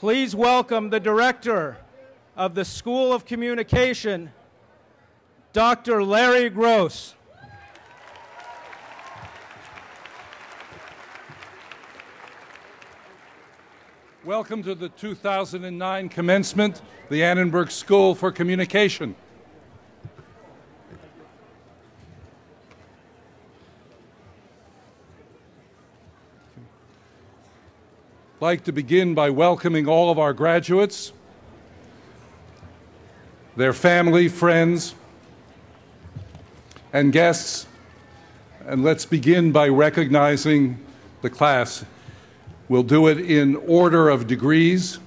Please welcome the director of the School of Communication, Dr. Larry Gross. Welcome to the 2009 commencement, the Annenberg School for Communication. Like to begin by welcoming all of our graduates, their family, friends, and guests. And let's begin by recognizing the class. We'll do it in order of degrees.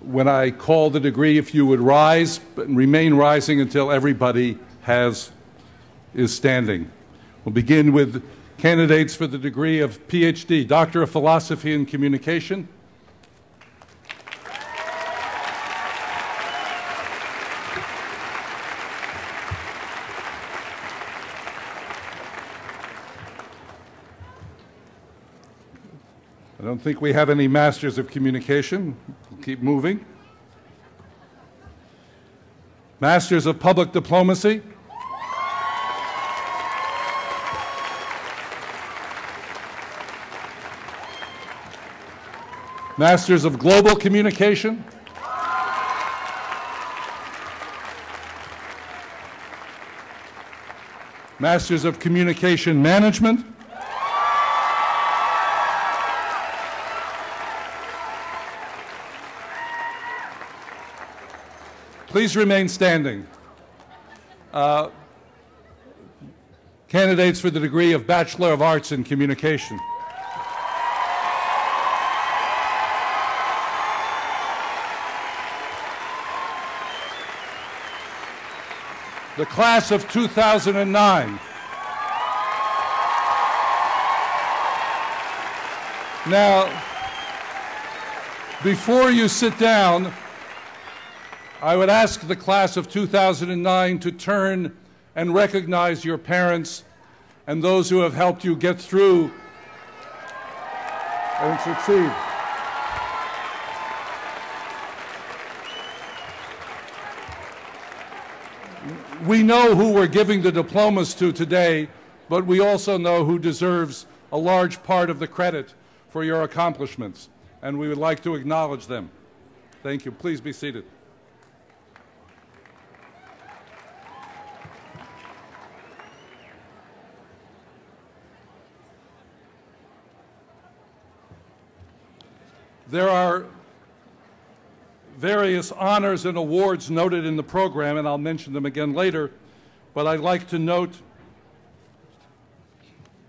When I call the degree, if you would rise, but remain rising until everybody has is standing. We'll begin with candidates for the degree of PhD, Doctor of Philosophy in Communication. I don't think we have any Masters of Communication. We'll keep moving. Masters of Public Diplomacy. Masters of Global Communication. Masters of Communication Management. Please remain standing. Uh, candidates for the degree of Bachelor of Arts in Communication. The class of 2009. Now, before you sit down, I would ask the class of 2009 to turn and recognize your parents and those who have helped you get through and succeed. We know who we're giving the diplomas to today, but we also know who deserves a large part of the credit for your accomplishments, and we would like to acknowledge them. Thank you. Please be seated. There are various honors and awards noted in the program, and I'll mention them again later, but I'd like to note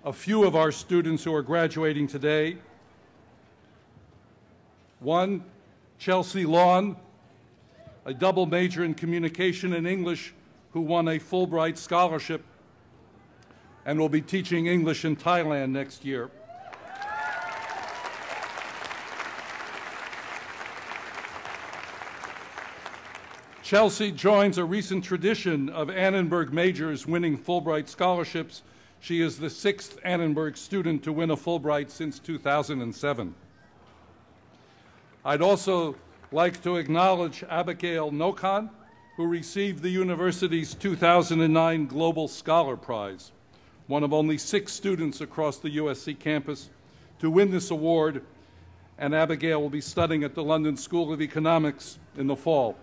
a few of our students who are graduating today. One, Chelsea Lawn, a double major in communication and English who won a Fulbright scholarship and will be teaching English in Thailand next year. Chelsea joins a recent tradition of Annenberg majors winning Fulbright scholarships. She is the sixth Annenberg student to win a Fulbright since 2007. I'd also like to acknowledge Abigail Nokon, who received the university's 2009 Global Scholar Prize, one of only six students across the USC campus to win this award, and Abigail will be studying at the London School of Economics in the fall.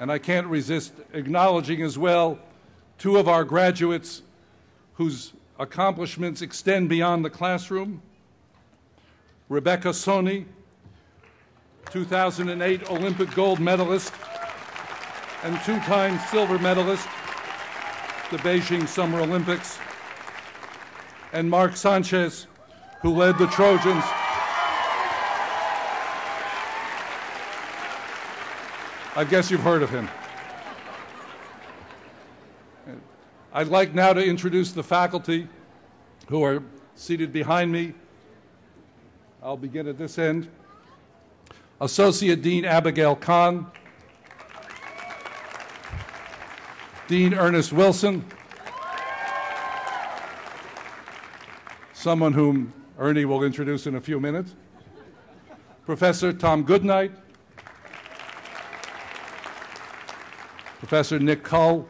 And I can't resist acknowledging as well two of our graduates whose accomplishments extend beyond the classroom. Rebecca Soni, 2008 Olympic gold medalist and two time silver medalist, the Beijing Summer Olympics. And Mark Sanchez, who led the Trojans I guess you've heard of him. I'd like now to introduce the faculty who are seated behind me. I'll begin at this end. Associate Dean Abigail Kahn, Dean Ernest Wilson, someone whom Ernie will introduce in a few minutes, Professor Tom Goodnight, Professor Nick Cull,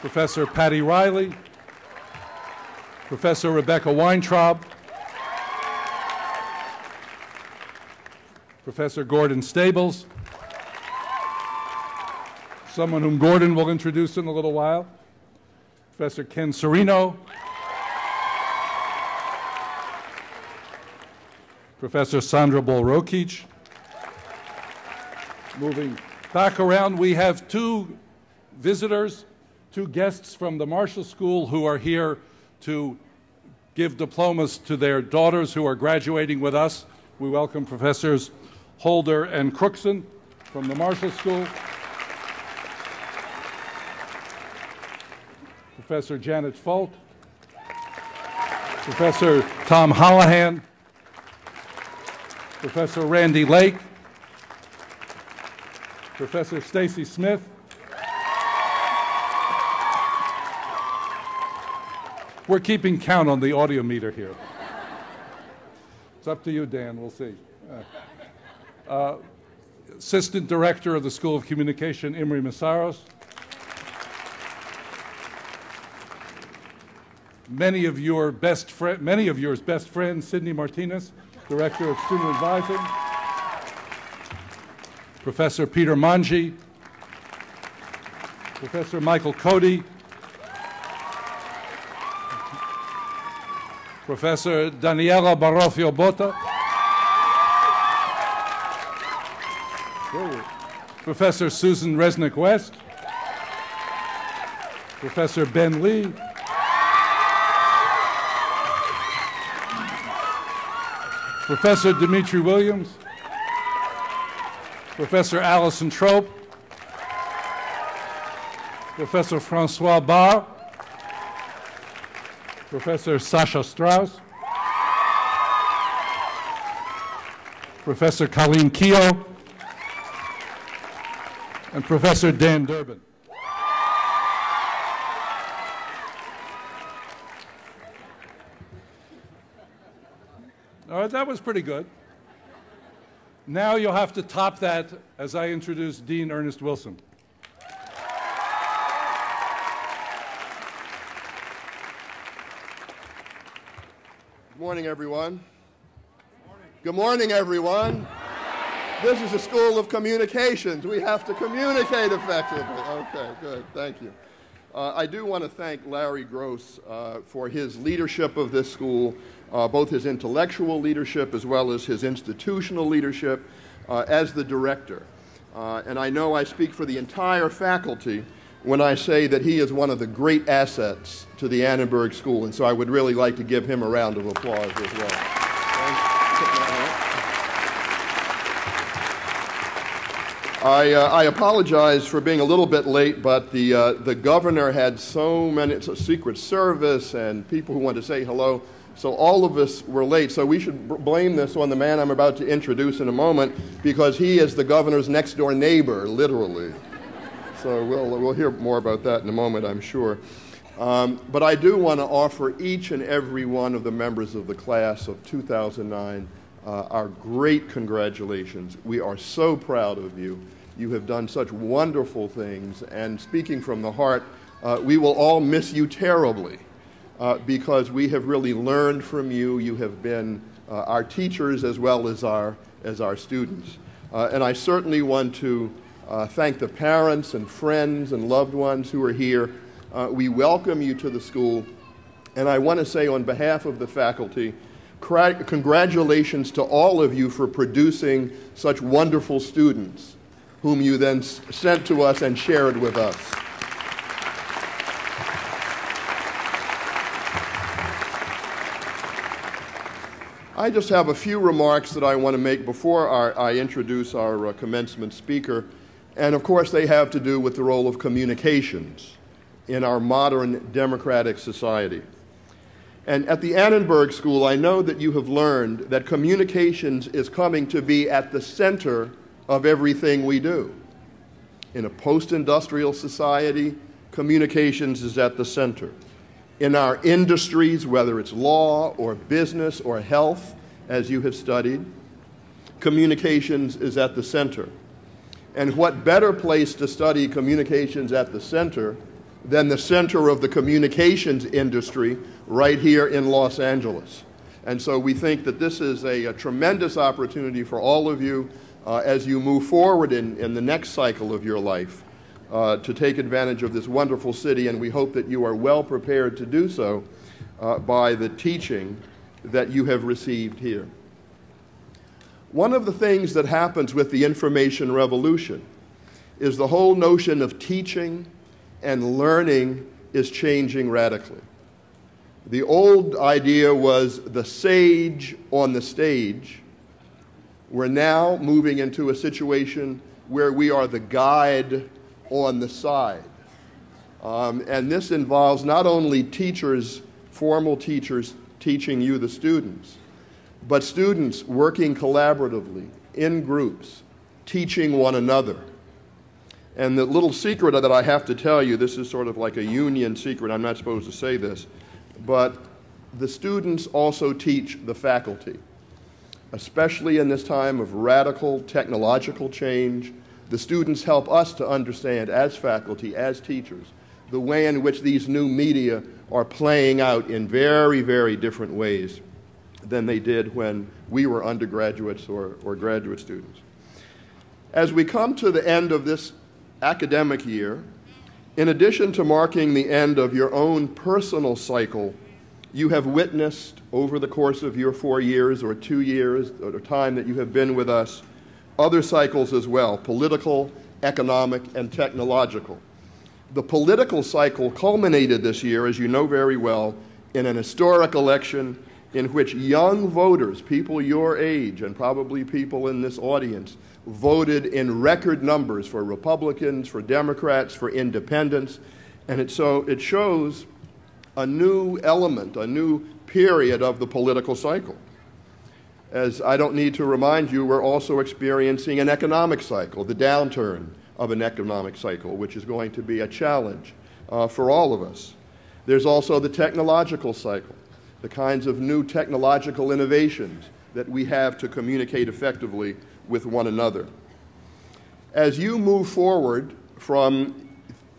Professor Patty Riley, Professor Rebecca Weintraub, Professor Gordon Stables, someone whom Gordon will introduce in a little while, Professor Ken Sereno, Professor Sandra Ball-Rokeach. Moving back around, we have two visitors, two guests from the Marshall School who are here to give diplomas to their daughters who are graduating with us. We welcome Professors Holder and Crookson from the Marshall School. Professor Janet Fulk, Professor Tom Hollihan, Professor Randy Lake, Professor Stacy Smith, We're keeping count on the audio meter here. It's up to you, Dan. We'll see. Uh, Assistant Director of the School of Communication, Imre Meszaros. many of your best fri- many of yours best friends, Sydney Martinez, Director of Student Advising, Professor Peter Monge, Professor Michael Cody, Professor Daniela Baroffio Bota, Professor Susan Resnick West, Professor Ben Lee, Professor Dmitri Williams, Professor Allison Trope, Professor Francois Bar, Professor Sasha Strauss, Professor Colleen Keough, and Professor Dan Durbin. All right, that was pretty good. Now you'll have to top that as I introduce Dean Ernest Wilson. Good morning, everyone. Good morning, everyone. This is a school of communications. We have to communicate effectively. Okay, good. Thank you. Uh, I do want to thank Larry Gross uh, for his leadership of this school, uh, both his intellectual leadership as well as his institutional leadership uh, as the director. Uh, and I know I speak for the entire faculty when I say that he is one of the great assets to the Annenberg School, and so I would really like to give him a round of applause as well. I, uh, I, apologize for being a little bit late, but the, uh, the governor had so many, Secret Service and people who wanted to say hello, so all of us were late. So we should blame this on the man I'm about to introduce in a moment because he is the governor's next door neighbor, literally. So we'll, we'll hear more about that in a moment, I'm sure. Um, but I do want to offer each and every one of the members of the class of 2009 uh, our great congratulations. We are so proud of you. You have done such wonderful things, and speaking from the heart, uh, we will all miss you terribly uh, because we have really learned from you. You have been uh, our teachers as well as our, as our students. Uh, and I certainly want to uh, thank the parents and friends and loved ones who are here. we welcome you to the school, and I want to say on behalf of the faculty, Congratulations to all of you for producing such wonderful students, whom you then sent to us and shared with us. I just have a few remarks that I want to make before our, I introduce our uh, commencement speaker. And of course, they have to do with the role of communications in our modern democratic society. And at the Annenberg School, I know that you have learned that communications is coming to be at the center of everything we do. In a post industrial society, communications is at the center. In our industries, whether it's law or business or health, as you have studied. Communications is at the center. And what better place to study communications at the center than the center of the communications industry right here in Los Angeles? And so we think that this is a, a tremendous opportunity for all of you uh, as you move forward in, in the next cycle of your life uh, to take advantage of this wonderful city. And we hope that you are well prepared to do so uh, by the teaching that you have received here. One of the things that happens with the information revolution is the whole notion of teaching and learning is changing radically. The old idea was the sage on the stage. We're now moving into a situation where we are the guide on the side. Um, and this involves not only teachers, formal teachers, teaching you, the students, but students working collaboratively in groups, teaching one another. And the little secret that I have to tell you this is sort of like a union secret, I'm not supposed to say this but the students also teach the faculty. Especially in this time of radical technological change, the students help us to understand, as faculty, as teachers, the way in which these new media are playing out in very, very different ways than they did when we were undergraduates or, or graduate students. As we come to the end of this academic year, in addition to marking the end of your own personal cycle, you have witnessed over the course of your four years or two years or the time that you have been with us other cycles as well political, economic, and technological. The political cycle culminated this year, as you know very well, in an historic election in which young voters, people your age, and probably people in this audience, voted in record numbers for Republicans, for Democrats, for independents. And it, so it shows a new element, a new period of the political cycle. As I don't need to remind you, we're also experiencing an economic cycle, the downturn of an economic cycle, which is going to be a challenge uh, for all of us. There's also the technological cycle, the kinds of new technological innovations that we have to communicate effectively with one another. As you move forward from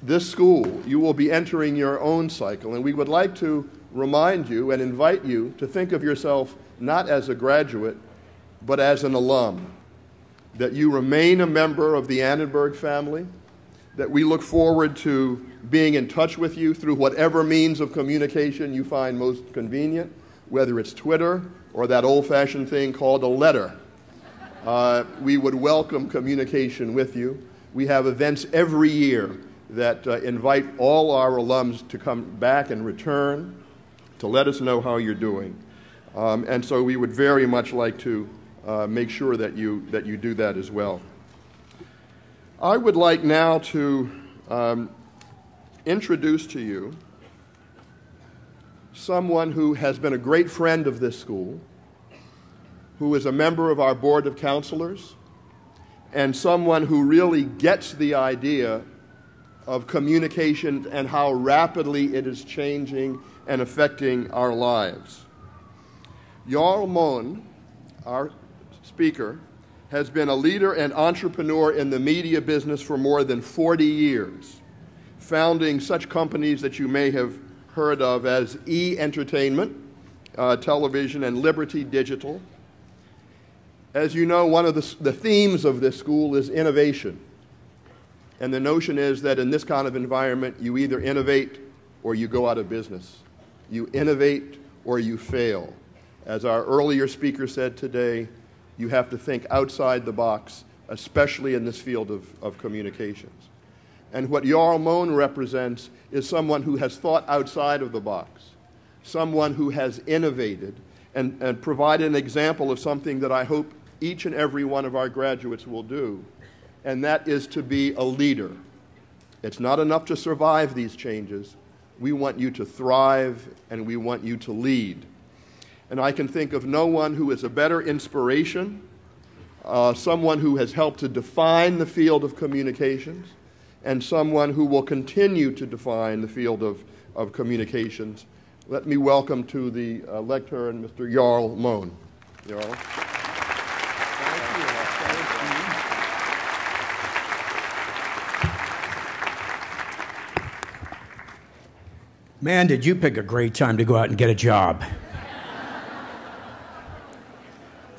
this school, you will be entering your own cycle, and we would like to remind you and invite you to think of yourself not as a graduate, but as an alum. That you remain a member of the Annenberg family, that we look forward to being in touch with you through whatever means of communication you find most convenient, whether it's Twitter or that old fashioned thing called a letter uh, we would welcome communication with you. We have events every year that uh, invite all our alums to come back and return to let us know how you're doing. Um, and so we would very much like to uh, make sure that you, that you do that as well. I would like now to um, introduce to you someone who has been a great friend of this school who is a member of our board of counselors and someone who really gets the idea of communication and how rapidly it is changing and affecting our lives. Jarl Mohn, our speaker, has been a leader and entrepreneur in the media business for more than 40 years, founding such companies that you may have heard of as E Entertainment, uh, Television, and Liberty Digital. As you know, one of the, the themes of this school is innovation. And the notion is that in this kind of environment, you either innovate or you go out of business. You innovate or you fail. As our earlier speaker said today, you have to think outside the box, especially in this field of, of communications. And what Jarl Mohn represents is someone who has thought outside of the box, someone who has innovated and, and provided an example of something that I hope each and every one of our graduates will do, and that is to be a leader. It's not enough to survive these changes. We want you to thrive and we want you to lead. And I can think of no one who is a better inspiration, uh, someone who has helped to define the field of communications, and someone who will continue to define the field of, of Communications. Let me welcome to the uh, lectern Mr. Jarl Mohn. Jarl. Man, did you pick a great time to go out and get a job.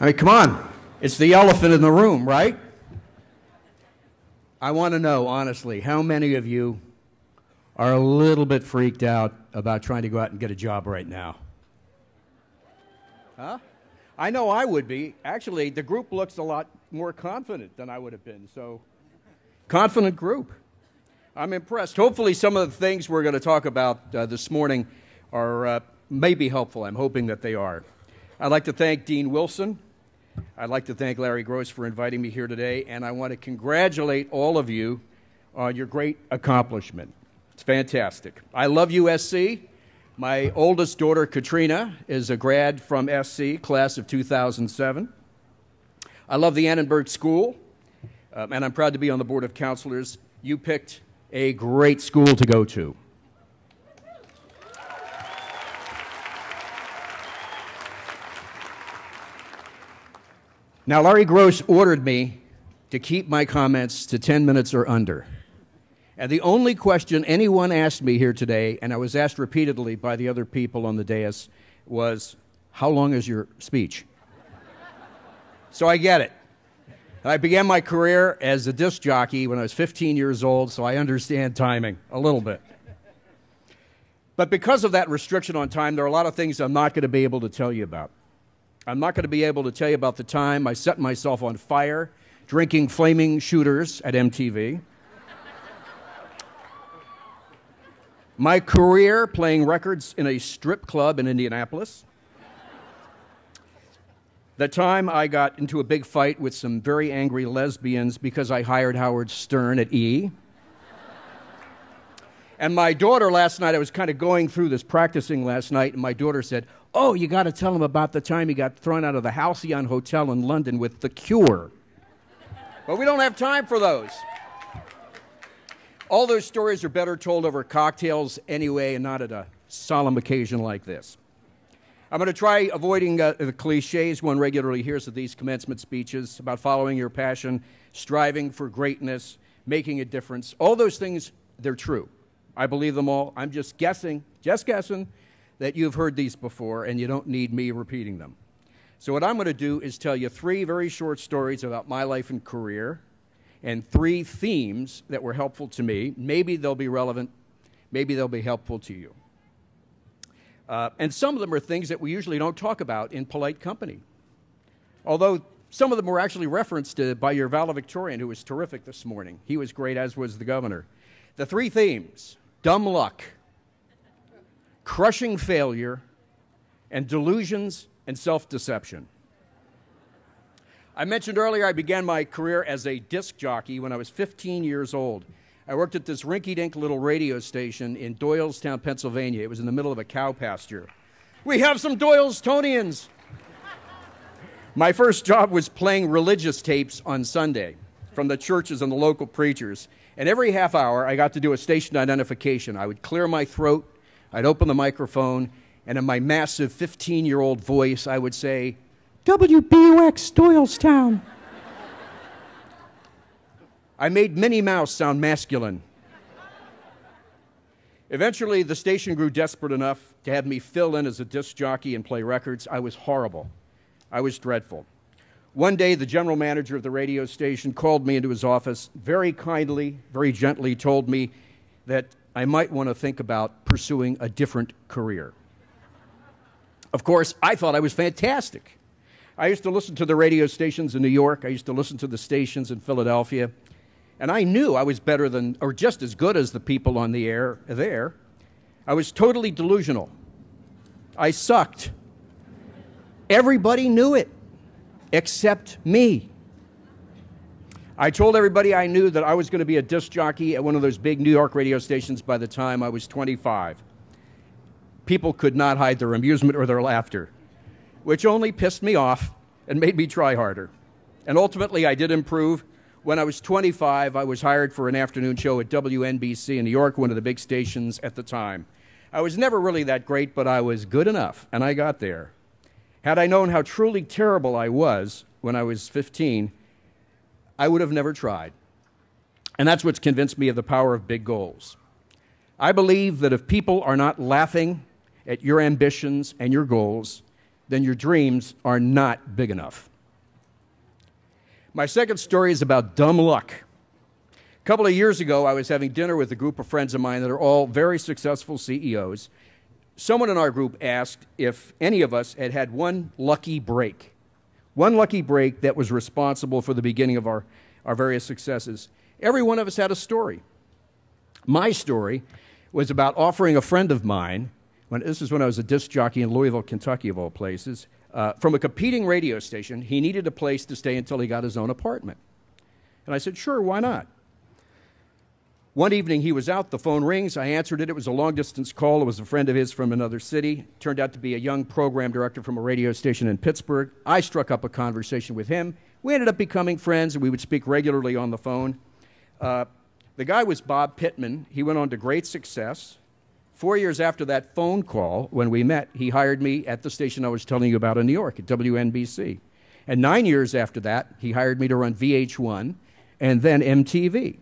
I mean, come on. It's the elephant in the room, right? I want to know, honestly, how many of you are a little bit freaked out about trying to go out and get a job right now? Huh? I know I would be. Actually, the group looks a lot more confident than I would have been. So, confident group. I'm impressed. Hopefully, some of the things we're going to talk about uh, this morning are uh, may be helpful. I'm hoping that they are. I'd like to thank Dean Wilson. I'd like to thank Larry Gross for inviting me here today, and I want to congratulate all of you on your great accomplishment. It's fantastic. I love USC. My oldest daughter, Katrina, is a grad from SC, class of 2007. I love the Annenberg School, um, and I'm proud to be on the Board of Counselors. You picked a great school to go to. Now, Larry Gross ordered me to keep my comments to 10 minutes or under. And the only question anyone asked me here today, and I was asked repeatedly by the other people on the dais, was How long is your speech? so I get it. I began my career as a disc jockey when I was 15 years old, so I understand timing a little bit. But because of that restriction on time, there are a lot of things I'm not going to be able to tell you about. I'm not going to be able to tell you about the time I set myself on fire drinking flaming shooters at MTV. My career playing records in a strip club in Indianapolis. The time I got into a big fight with some very angry lesbians because I hired Howard Stern at E. and my daughter last night, I was kind of going through this practicing last night, and my daughter said, Oh, you got to tell him about the time he got thrown out of the Halcyon Hotel in London with The Cure. but we don't have time for those. All those stories are better told over cocktails anyway, and not at a solemn occasion like this. I'm going to try avoiding uh, the cliches one regularly hears at these commencement speeches about following your passion, striving for greatness, making a difference. All those things, they're true. I believe them all. I'm just guessing, just guessing, that you've heard these before and you don't need me repeating them. So, what I'm going to do is tell you three very short stories about my life and career and three themes that were helpful to me. Maybe they'll be relevant, maybe they'll be helpful to you. Uh, and some of them are things that we usually don't talk about in polite company. Although some of them were actually referenced uh, by your valedictorian, who was terrific this morning. He was great, as was the governor. The three themes dumb luck, crushing failure, and delusions and self deception. I mentioned earlier I began my career as a disc jockey when I was 15 years old. I worked at this rinky dink little radio station in Doylestown, Pennsylvania. It was in the middle of a cow pasture. We have some Doylestown. My first job was playing religious tapes on Sunday from the churches and the local preachers. And every half hour, I got to do a station identification. I would clear my throat, I'd open the microphone, and in my massive 15 year old voice, I would say, WBUX Doylestown. I made Minnie Mouse sound masculine. Eventually, the station grew desperate enough to have me fill in as a disc jockey and play records. I was horrible. I was dreadful. One day, the general manager of the radio station called me into his office, very kindly, very gently told me that I might want to think about pursuing a different career. Of course, I thought I was fantastic. I used to listen to the radio stations in New York, I used to listen to the stations in Philadelphia. And I knew I was better than, or just as good as the people on the air there. I was totally delusional. I sucked. Everybody knew it, except me. I told everybody I knew that I was going to be a disc jockey at one of those big New York radio stations by the time I was 25. People could not hide their amusement or their laughter, which only pissed me off and made me try harder. And ultimately, I did improve when I was 25, I was hired for an afternoon show at WNBC in New York, one of the big stations at the time. I was never really that great, but I was good enough, and I got there. Had I known how truly terrible I was when I was 15, I would have never tried. And that's what's convinced me of the power of big goals. I believe that if people are not laughing at your ambitions and your goals, then your dreams are not big enough. My second story is about dumb luck. A couple of years ago, I was having dinner with a group of friends of mine that are all very successful CEOs. Someone in our group asked if any of us had had one lucky break, one lucky break that was responsible for the beginning of our, our various successes. Every one of us had a story. My story was about offering a friend of mine, when, this is when I was a disc jockey in Louisville, Kentucky, of all places, uh, from a competing radio station. He needed a place to stay until he got his own apartment. And I said, sure, why not? One evening he was out, the phone rings, I answered it. It was a long distance call. It was a friend of his from another city. Turned out to be a young program director from a radio station in Pittsburgh. I struck up a conversation with him. We ended up becoming friends, and we would speak regularly on the phone. Uh, the guy was Bob Pittman. He went on to great success. Four years after that phone call, when we met, he hired me at the station I was telling you about in New York, at WNBC. And nine years after that, he hired me to run VH1 and then MTV.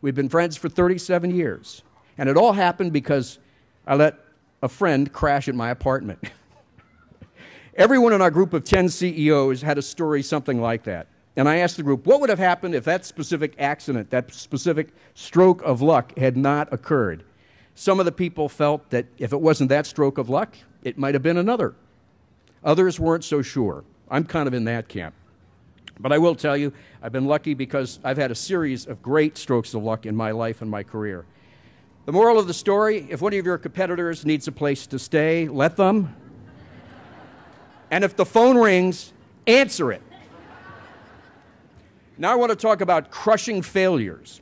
We've been friends for 37 years. And it all happened because I let a friend crash at my apartment. Everyone in our group of 10 CEOs had a story something like that. And I asked the group, what would have happened if that specific accident, that specific stroke of luck had not occurred? Some of the people felt that if it wasn't that stroke of luck, it might have been another. Others weren't so sure. I'm kind of in that camp. But I will tell you, I've been lucky because I've had a series of great strokes of luck in my life and my career. The moral of the story if one of your competitors needs a place to stay, let them. And if the phone rings, answer it. Now I want to talk about crushing failures.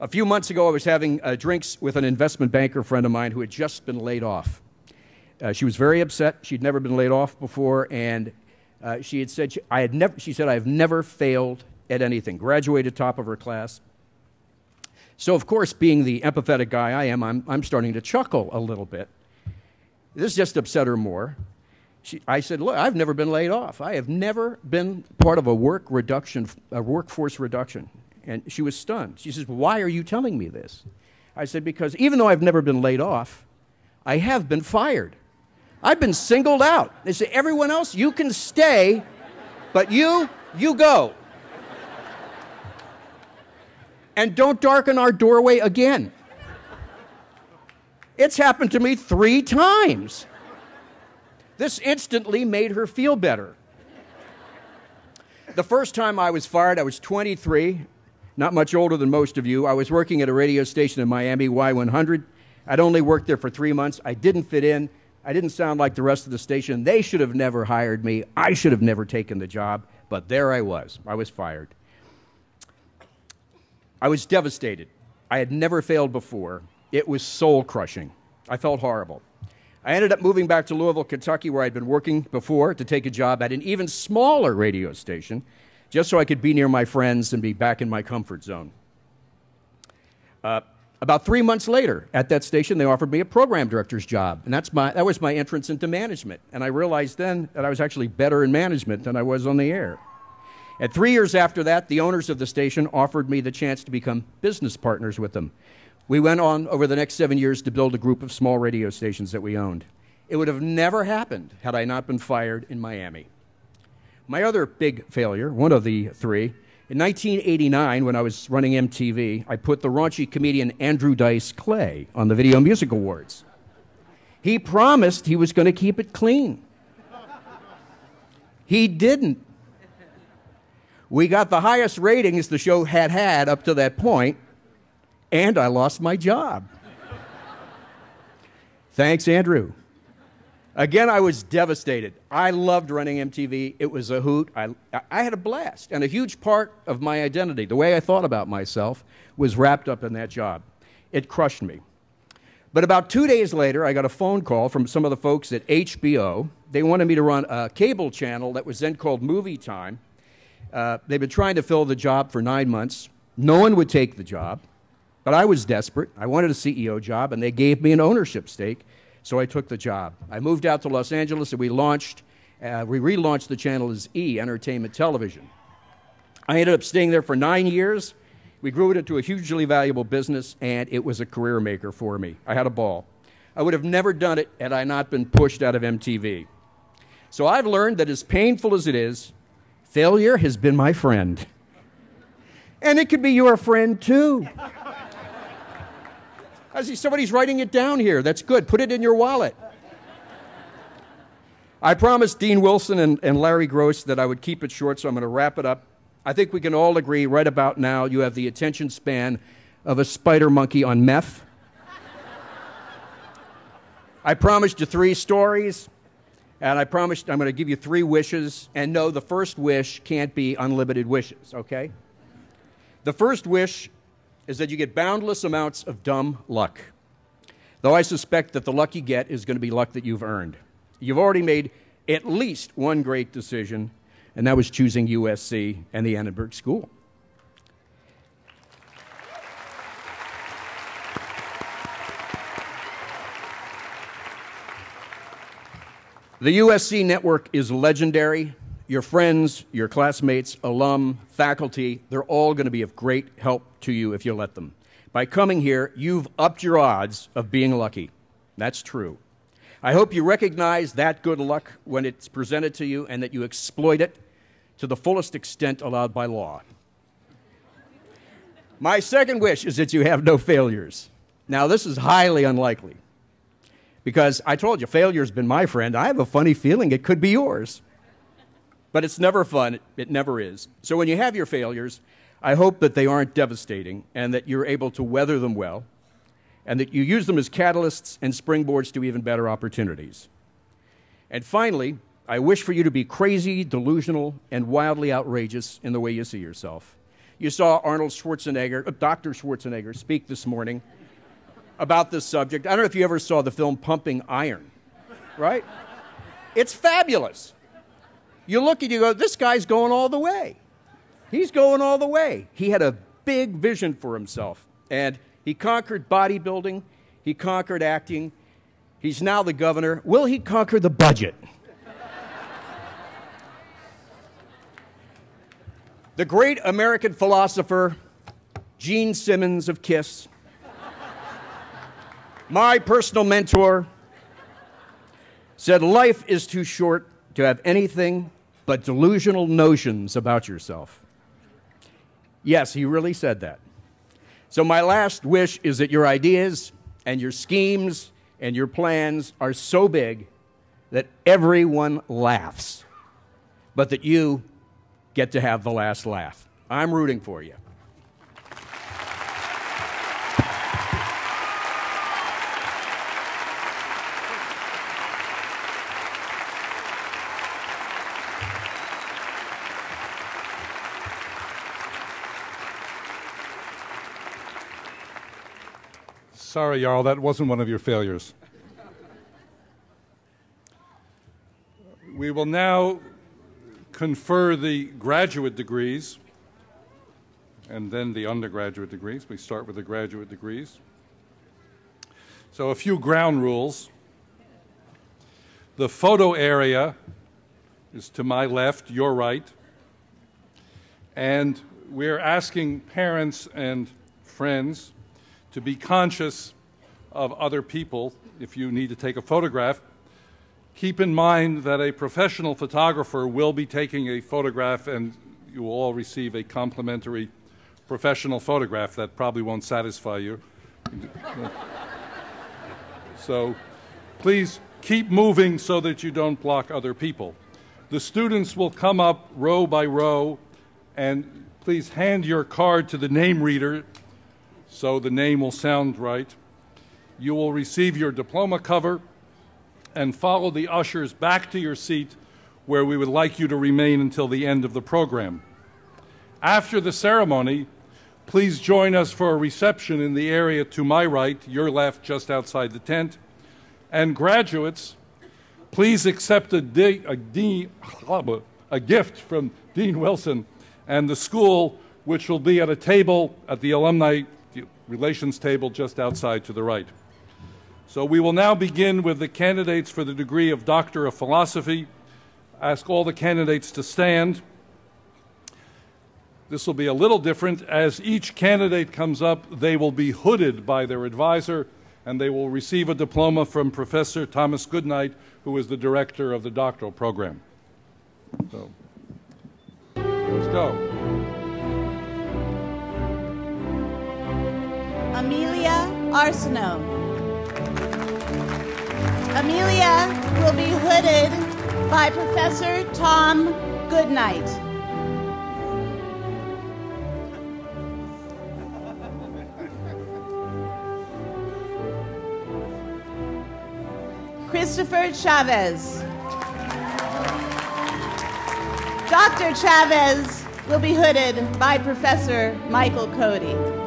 A few months ago, I was having uh, drinks with an investment banker friend of mine who had just been laid off. Uh, she was very upset. She'd never been laid off before, and uh, she had said, she, I had never, she said, I have never failed at anything, graduated top of her class. So, of course, being the empathetic guy I am, I'm, I'm starting to chuckle a little bit. This just upset her more. She, I said, Look, I've never been laid off. I have never been part of a work reduction, a workforce reduction. And she was stunned. She says, Why are you telling me this? I said, Because even though I've never been laid off, I have been fired. I've been singled out. They say, everyone else, you can stay, but you, you go. And don't darken our doorway again. It's happened to me three times. This instantly made her feel better. The first time I was fired, I was 23, not much older than most of you. I was working at a radio station in Miami, Y100. I'd only worked there for three months. I didn't fit in. I didn't sound like the rest of the station. They should have never hired me. I should have never taken the job. But there I was. I was fired. I was devastated. I had never failed before. It was soul crushing. I felt horrible. I ended up moving back to Louisville, Kentucky, where I'd been working before to take a job at an even smaller radio station, just so I could be near my friends and be back in my comfort zone. Uh, about three months later, at that station, they offered me a program director's job, and that's my, that was my entrance into management. And I realized then that I was actually better in management than I was on the air. And three years after that, the owners of the station offered me the chance to become business partners with them. We went on over the next seven years to build a group of small radio stations that we owned. It would have never happened had I not been fired in Miami. My other big failure, one of the three, in 1989, when I was running MTV, I put the raunchy comedian Andrew Dice Clay on the Video Music Awards. He promised he was going to keep it clean. He didn't. We got the highest ratings the show had had up to that point, and I lost my job. Thanks, Andrew. Again, I was devastated. I loved running MTV. It was a hoot. I, I had a blast. And a huge part of my identity, the way I thought about myself, was wrapped up in that job. It crushed me. But about two days later, I got a phone call from some of the folks at HBO. They wanted me to run a cable channel that was then called Movie Time. Uh, they've been trying to fill the job for nine months. No one would take the job. But I was desperate. I wanted a CEO job, and they gave me an ownership stake, so I took the job. I moved out to Los Angeles, and we launched, uh, we relaunched the channel as E Entertainment Television. I ended up staying there for nine years. We grew it into a hugely valuable business, and it was a career maker for me. I had a ball. I would have never done it had I not been pushed out of MTV. So I've learned that as painful as it is, failure has been my friend. And it could be your friend too. I see somebody's writing it down here. That's good. Put it in your wallet. I promised Dean Wilson and, and Larry Gross that I would keep it short, so I'm going to wrap it up. I think we can all agree right about now you have the attention span of a spider monkey on meth. I promised you three stories, and I promised I'm going to give you three wishes. And no, the first wish can't be unlimited wishes, okay? The first wish is that you get boundless amounts of dumb luck. Though I suspect that the luck you get is going to be luck that you've earned. You've already made at least one great decision, and that was choosing USC and the Annenberg School. The USC network is legendary. Your friends, your classmates, alum, faculty, they're all going to be of great help to you if you let them. By coming here, you've upped your odds of being lucky. That's true. I hope you recognize that good luck when it's presented to you and that you exploit it to the fullest extent allowed by law. My second wish is that you have no failures. Now, this is highly unlikely because I told you, failure's been my friend. I have a funny feeling it could be yours. But it's never fun, it never is. So when you have your failures, I hope that they aren't devastating and that you're able to weather them well and that you use them as catalysts and springboards to even better opportunities. And finally, I wish for you to be crazy, delusional, and wildly outrageous in the way you see yourself. You saw Arnold Schwarzenegger, uh, Dr. Schwarzenegger, speak this morning about this subject. I don't know if you ever saw the film Pumping Iron, right? It's fabulous. You look and you go, this guy's going all the way. He's going all the way. He had a big vision for himself, and he conquered bodybuilding, he conquered acting. He's now the governor. Will he conquer the budget? the great American philosopher Gene Simmons of Kiss my personal mentor, said life is too short to have anything but delusional notions about yourself. Yes, he really said that. So, my last wish is that your ideas and your schemes and your plans are so big that everyone laughs, but that you get to have the last laugh. I'm rooting for you. Sorry, Jarl, that wasn't one of your failures. we will now confer the graduate degrees and then the undergraduate degrees. We start with the graduate degrees. So, a few ground rules. The photo area is to my left, your right. And we're asking parents and friends to be conscious of other people if you need to take a photograph. Keep in mind that a professional photographer will be taking a photograph and you will all receive a complimentary professional photograph that probably won't satisfy you. so please keep moving so that you don't block other people. The students will come up row by row and please hand your card to the name reader so the name will sound right. You will receive your diploma cover and follow the ushers back to your seat where we would like you to remain until the end of the program. After the ceremony, please join us for a reception in the area to my right, your left, just outside the tent. And graduates, please accept a, a, a gift from Dean Wilson and the school, which will be at a table at the alumni relations table just outside to the right. So we will now begin with the candidates for the degree of Doctor of Philosophy. Ask all the candidates to stand. This will be a little different. As each candidate comes up, they will be hooded by their advisor and they will receive a diploma from Professor Thomas Goodnight, who is the director of the doctoral program. So, let's go. Amelia Arsenault. Amelia will be hooded by Professor Tom Goodnight. Christopher Chavez. Dr. Chavez will be hooded by Professor Michael Cody.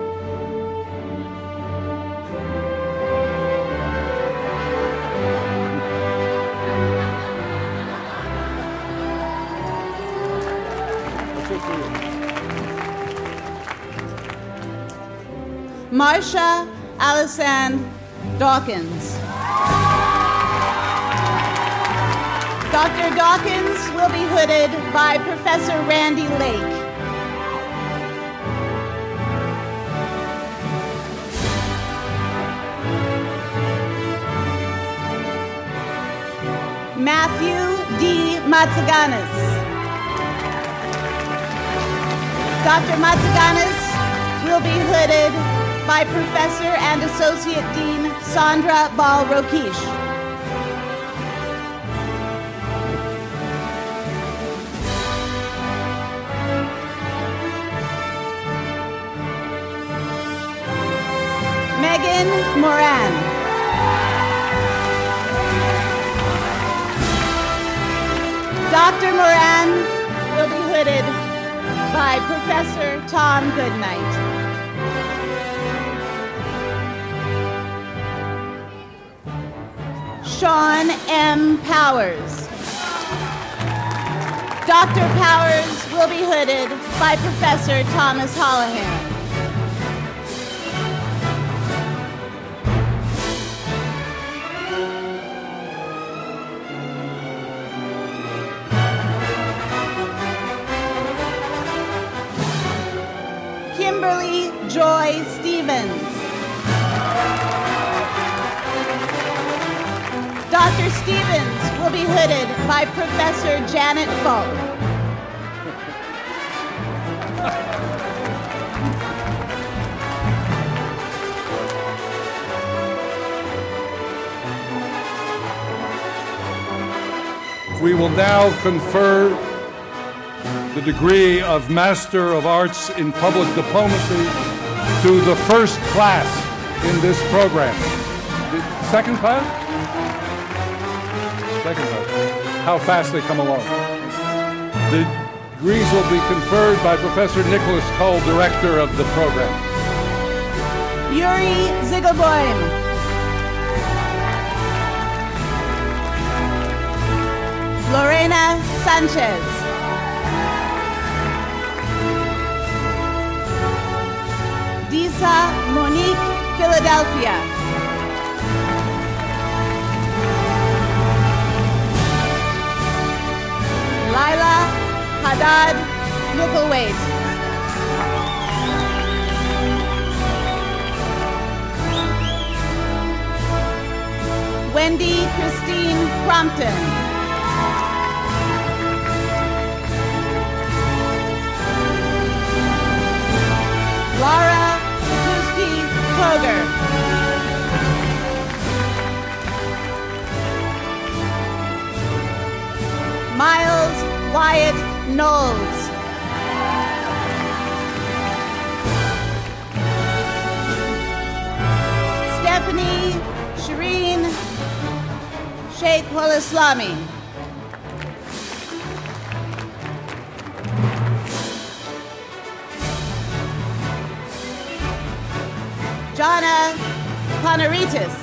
Marsha Allison Dawkins. Dr. Dawkins will be hooded by Professor Randy Lake. Matthew D. Matsaganis. Dr. Matsaganis will be hooded by Professor and Associate Dean Sandra Ball-Rokeach. Megan Moran. Dr. Moran will be hooded by Professor Tom Goodnight. Sean M. Powers. Dr. Powers will be hooded by Professor Thomas Hollihan. By Professor Janet Fulk. We will now confer the degree of Master of Arts in Public Diplomacy to the first class in this program. The second class? Second class. How fast they come along. The degrees will be conferred by Professor Nicholas Cull, director of the program. Yuri Zigelboim. Lorena Sanchez. Disa Monique Philadelphia. Mickelwaite. Wendy Christine Crompton. Laura Patuski Kroger. Miles Wyatt Knowles. Stephanie Shireen Sheikh Holislami. Jana Panaritis.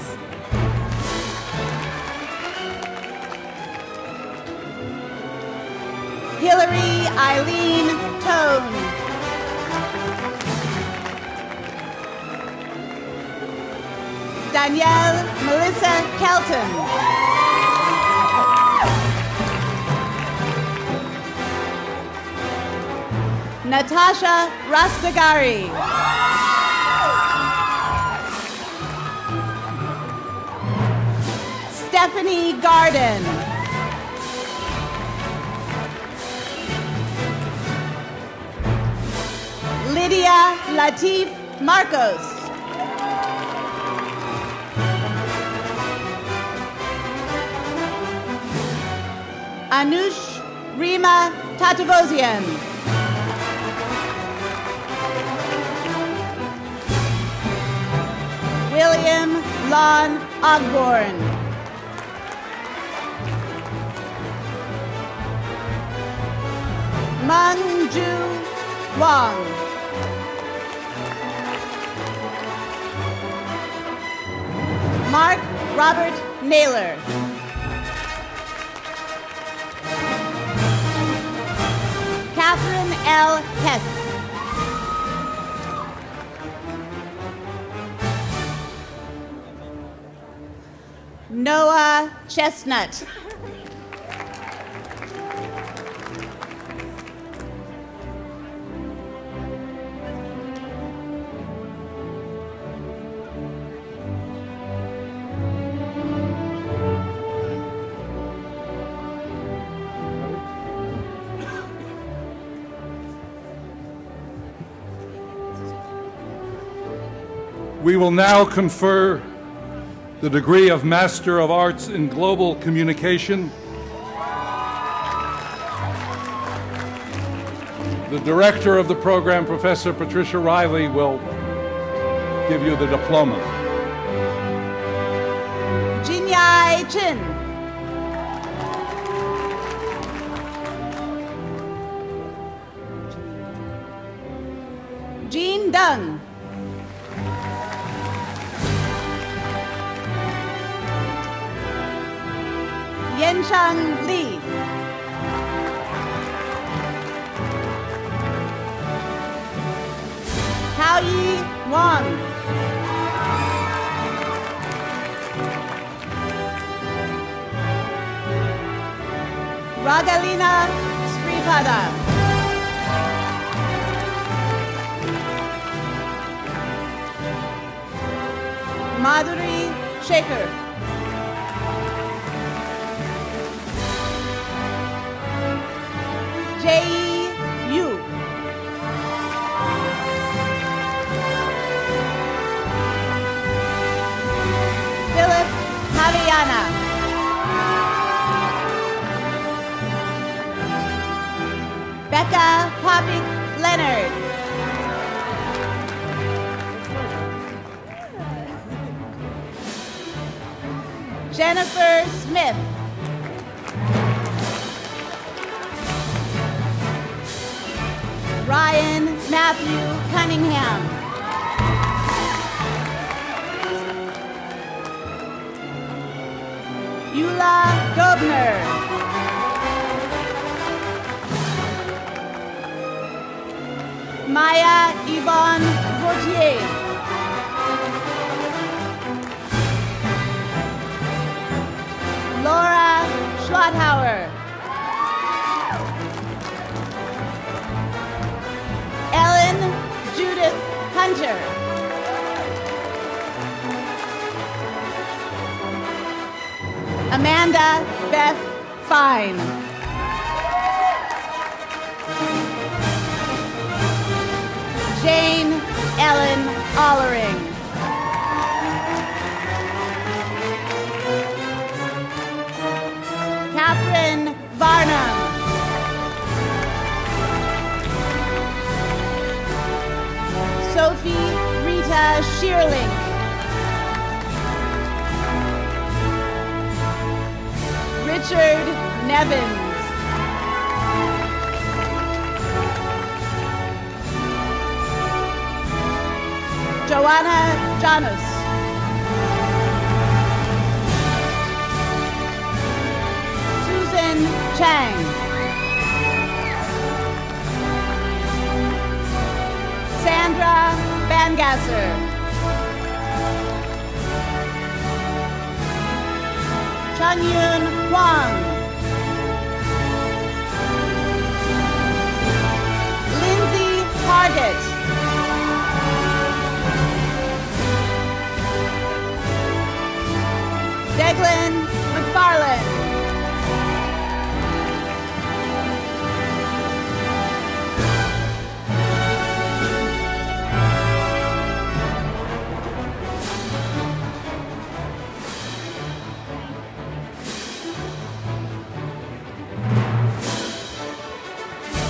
Hillary Eileen Tone. Danielle Melissa Kelton. Natasha Rastagari. Stephanie Garden. Lydia Latif Marcos. Anush Rima Tatavosian. William Lon Ogborn. Manju Wang. Mark Robert Naylor. L. Hess. Noah Chestnut. Will now confer the degree of Master of Arts in Global Communication. The director of the program, Professor Patricia Riley, will give you the diploma. Jinyai Chin. Jean Dung. Yenshang Li. Hao Yi Wang. Ragalina Sripada. Madhuri Shekhar. J. Yu. Philip Javiana. Becca Popik Leonard. Jennifer Smith. Ryan Matthew Cunningham. Eula Gobner. Maya Yvonne Vautier. Laura Schlotthauer. Amanda Beth Fine. Jane Ellen Allering. Catherine Varnum. Sophie Rita Shearlink. Richard Nevins. Joanna Janus. Susan Chang. Sandra Bangasser. Hyun Hwang. Lindsay Target. Declan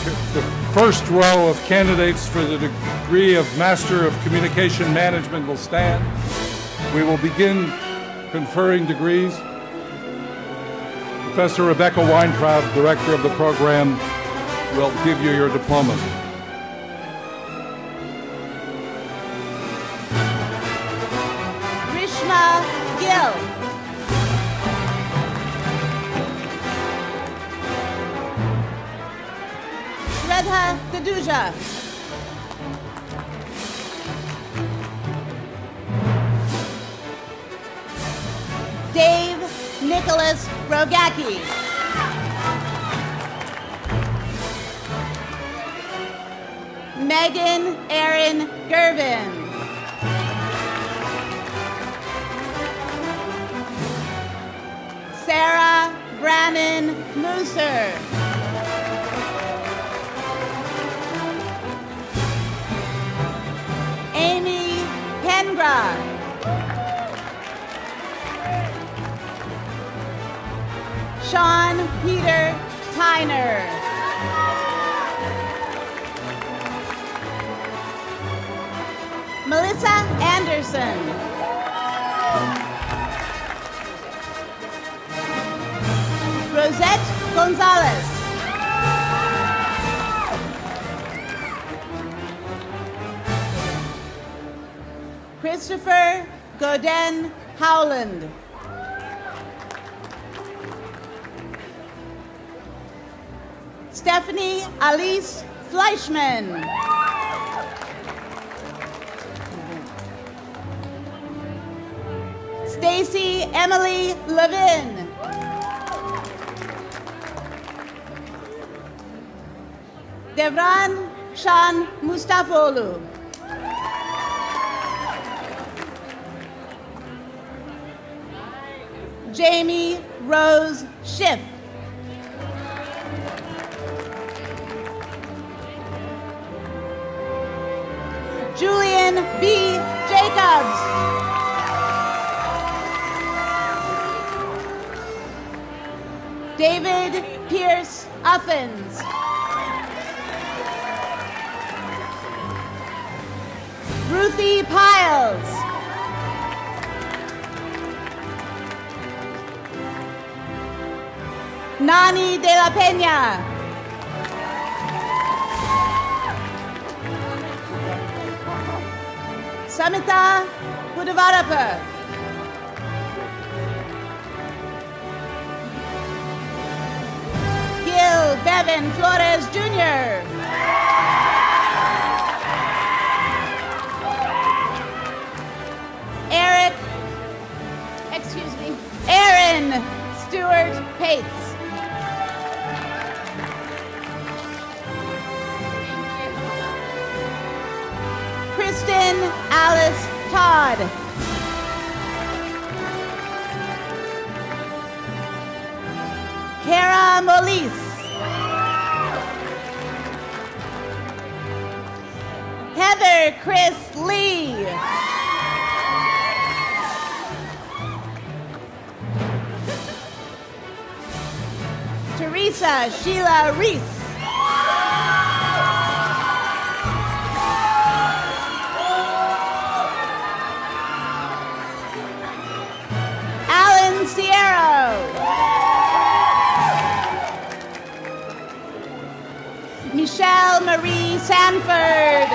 The first row of candidates for the degree of Master of Communication Management will stand. We will begin conferring degrees. Professor Rebecca Weintraub, Director of the program, will give you your diplomas. Devran Mustafolu. Jamie Rose Schiff. Julian B. Jacobs. David Pierce Uffins. Ruthie Piles. Nani de la Peña. Samita Budavarapa. Gil Bevan Flores Jr. Eric, excuse me, Aaron Stewart Pates. Kristen Alice Todd. Kara Molise. Heather Chris Lee. Teresa Sheila Reese. Alan Sierra. Michelle Marie Sanford.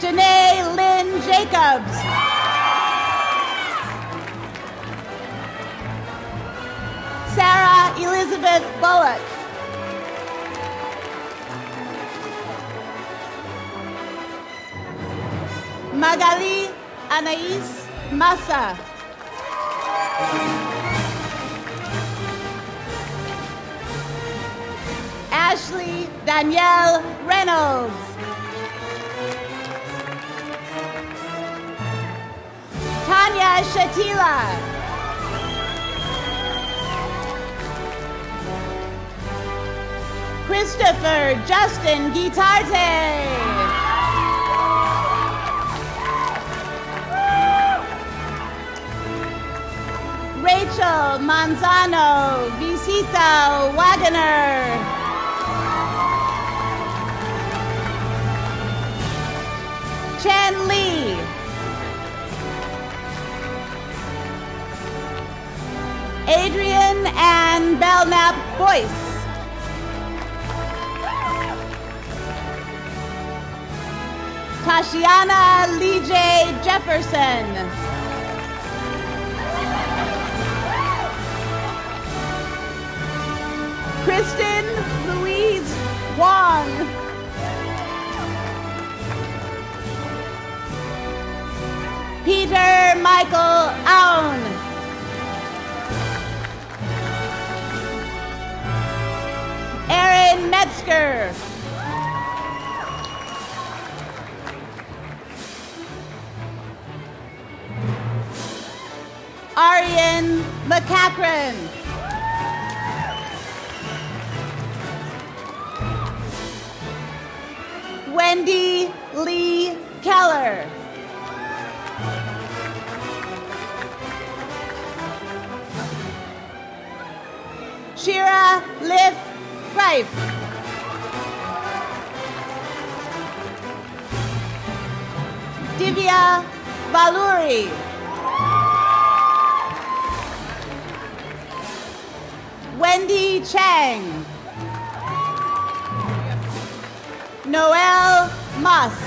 Janae Lynn Jacobs. Elizabeth Bullock. Magali Anais Massa. Ashley Danielle Reynolds. Tanya Shatila. Christopher Justin Guitarte. Rachel Manzano, Visita Wagner. Chen Lee. Adrian and Belknap Boyce. Tashiana Lee J. Jefferson. Kristen Louise Wong. Peter Michael Aoun. Aaron Metzger. Arian McCachran. Wendy Lee Keller. Shira Liv Rife. Divya Valuri. Wendy Chang. Noel Muss.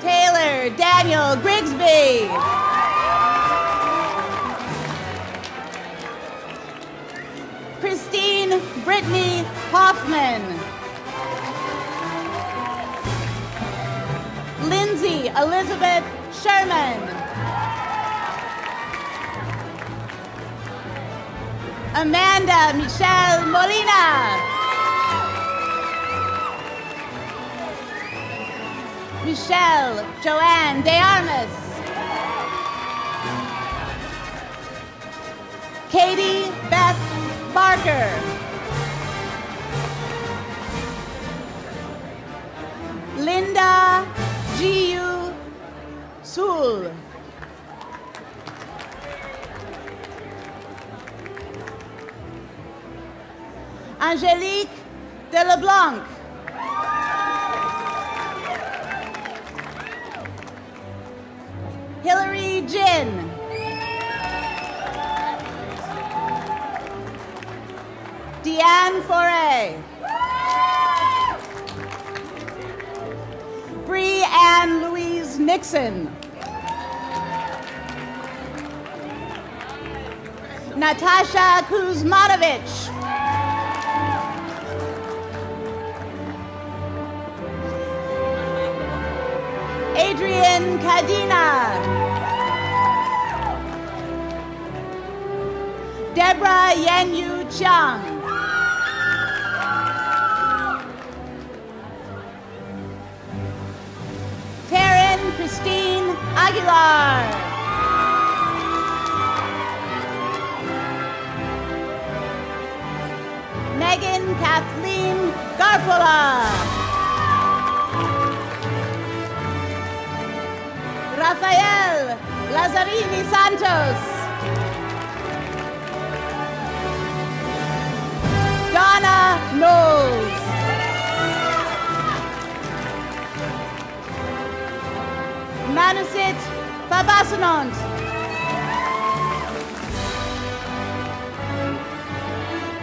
Taylor Daniel Grigsby. Christine Brittany Hoffman. Lindsay Elizabeth Sherman. Amanda Michelle Molina. Michelle Joanne DeArmas. Katie Beth Barker. Angélique de Leblanc. Hillary Jin. Deanne Foray. Bree Ann Louise Nixon. Natasha Kuzmanovich. Deborah Yenyu Chiang. Taryn Christine Aguilar. Megan Kathleen Garfola. Rafael Lazzarini Santos. Donna Knowles. Manusit Fabasanont.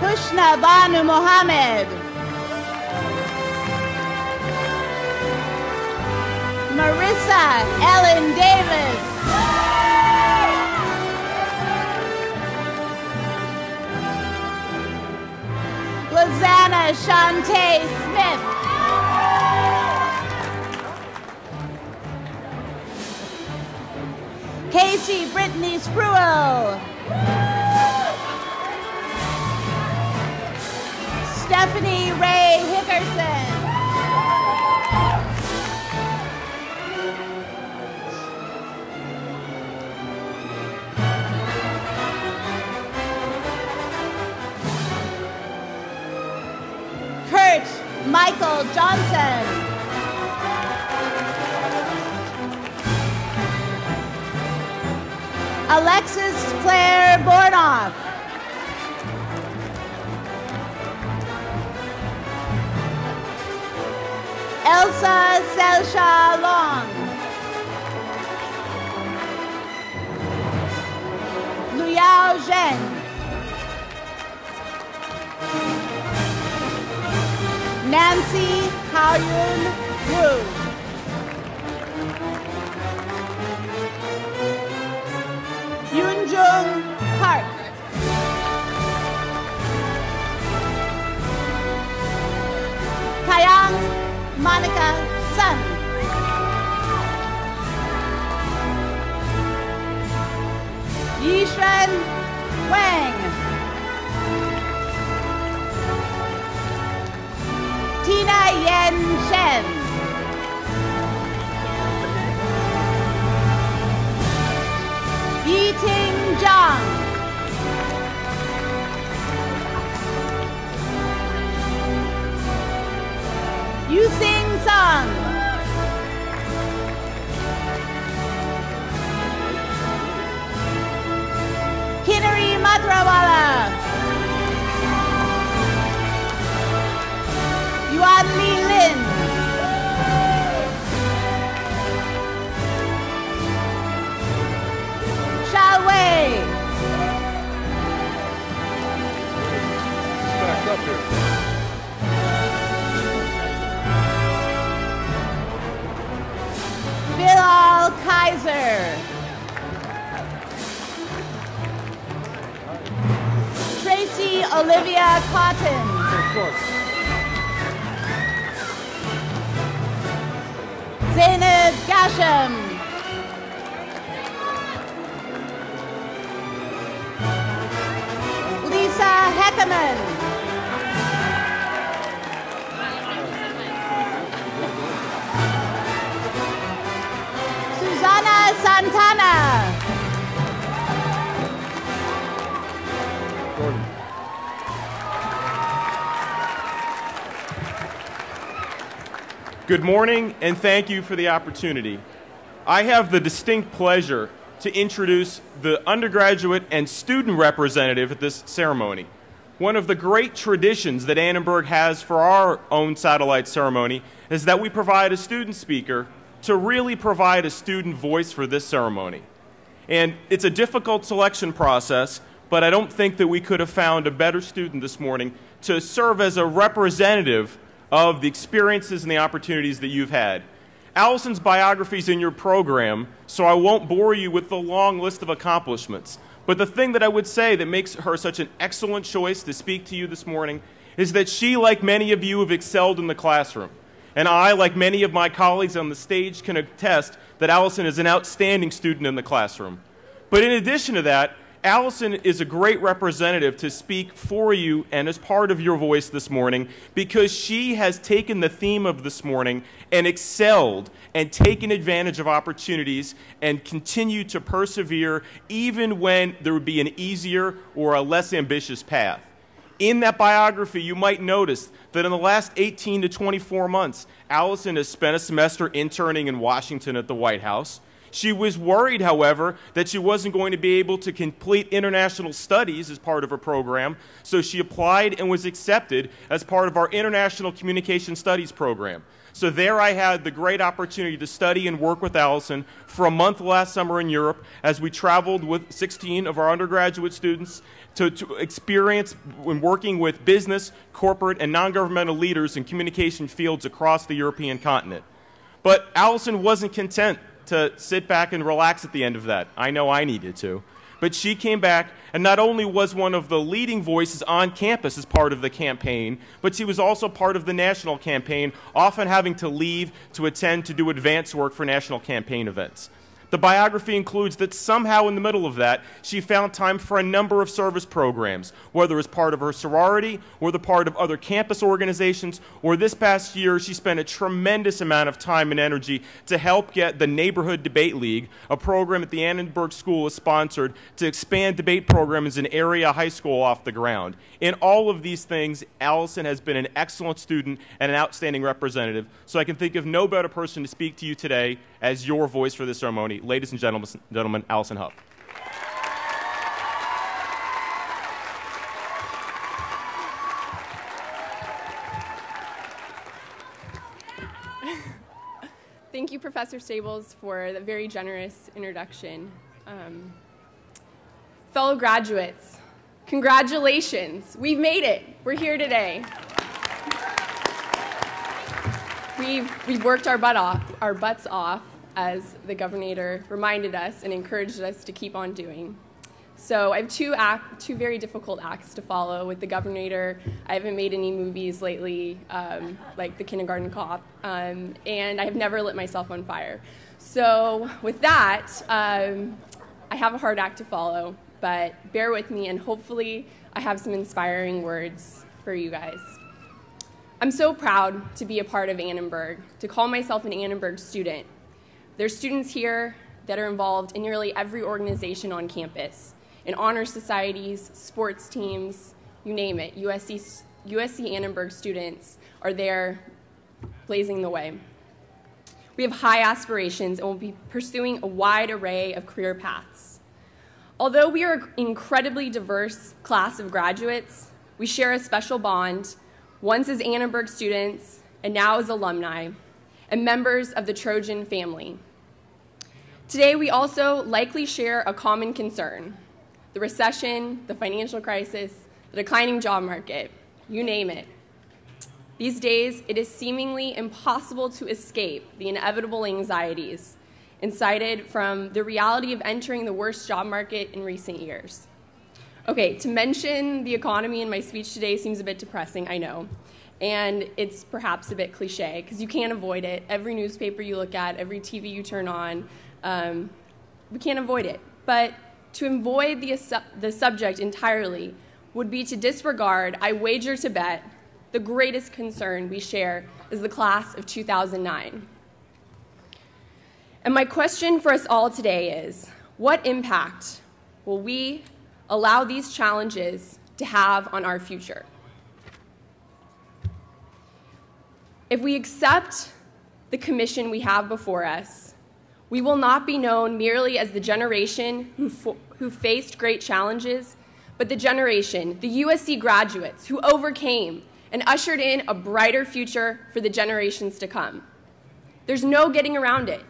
Hushna Banu Mohammed. Marissa Ellen Davis. Rosanna Shantae Smith. Casey Brittany Spruill. Stephanie Ray Hickerson. Michael Johnson. Alexis Claire Bornoff. Elsa Selsha Long. Kinnari Olivia Cotton. Zainab Gasham. Lisa Heckerman. Good morning, and thank you for the opportunity. I have the distinct pleasure to introduce the undergraduate and student representative at this ceremony. One of the great traditions that Annenberg has for our own satellite ceremony is that we provide a student speaker to really provide a student voice for this ceremony. And it's a difficult selection process, but I don't think that we could have found a better student this morning to serve as a representative of the experiences and the opportunities that you've had. Allison's biography is in your program, so I won't bore you with the long list of accomplishments. But the thing that I would say that makes her such an excellent choice to speak to you this morning is that she, like many of you, have excelled in the classroom. And I, like many of my colleagues on the stage, can attest that Allison is an outstanding student in the classroom. But in addition to that, Allison is a great representative to speak for you and as part of your voice this morning because she has taken the theme of this morning and excelled and taken advantage of opportunities and continued to persevere even when there would be an easier or a less ambitious path. In that biography, you might notice that in the last 18 to 24 months, Allison has spent a semester interning in Washington at the White House. She was worried, however, that she wasn't going to be able to complete international studies as part of her program, so she applied and was accepted as part of our International Communication Studies program. So there I had the great opportunity to study and work with Allison for a month last summer in Europe as we traveled with 16 of our undergraduate students to, to experience when working with business, corporate, and non-governmental leaders in communication fields across the European continent. But Allison wasn't content to sit back and relax at the end of that. I know I needed to. But she came back and not only was one of the leading voices on campus as part of the campaign, but she was also part of the national campaign, often having to leave to attend to do advance work for national campaign events. The biography includes that somehow in the middle of that, she found time for a number of service programs, whether as part of her sorority or the part of other campus organizations, or this past year, she spent a tremendous amount of time and energy to help get the Neighborhood Debate League, a program at the Annenberg School, is sponsored to expand debate programs in area high school off the ground. In all of these things, Allison has been an excellent student and an outstanding representative, so I can think of no better person to speak to you today as your voice for this ceremony. Ladies and gentlemen, gentlemen Allison Huff. Thank you, Professor Stables, for the very generous introduction. Um, fellow graduates, congratulations. We've made it. We're here today. We've, we've worked our, butt off, our butts off, as the governor reminded us and encouraged us to keep on doing. So I have two act, two very difficult acts to follow with the governor. I haven't made any movies lately, um, like The Kindergarten Cop, um, and I have never lit myself on fire. So with that, um, I have a hard act to follow, but bear with me, and hopefully I have some inspiring words for you guys. I'm so proud to be a part of Annenberg, to call myself an Annenberg student. There's students here that are involved in nearly every organization on campus in honor societies, sports teams, you name it. USC, USC Annenberg students are there blazing the way. We have high aspirations and will be pursuing a wide array of career paths. Although we are an incredibly diverse class of graduates, we share a special bond, once as Annenberg students and now as alumni, and members of the Trojan family. Today, we also likely share a common concern the recession, the financial crisis, the declining job market, you name it. These days, it is seemingly impossible to escape the inevitable anxieties incited from the reality of entering the worst job market in recent years. Okay, to mention the economy in my speech today seems a bit depressing, I know. And it's perhaps a bit cliche because you can't avoid it. Every newspaper you look at, every TV you turn on, um, we can't avoid it. But to avoid the, the subject entirely would be to disregard, I wager to bet, the greatest concern we share is the class of 2009. And my question for us all today is what impact will we allow these challenges to have on our future? If we accept the commission we have before us, we will not be known merely as the generation who, fo- who faced great challenges, but the generation, the USC graduates, who overcame and ushered in a brighter future for the generations to come. There's no getting around it.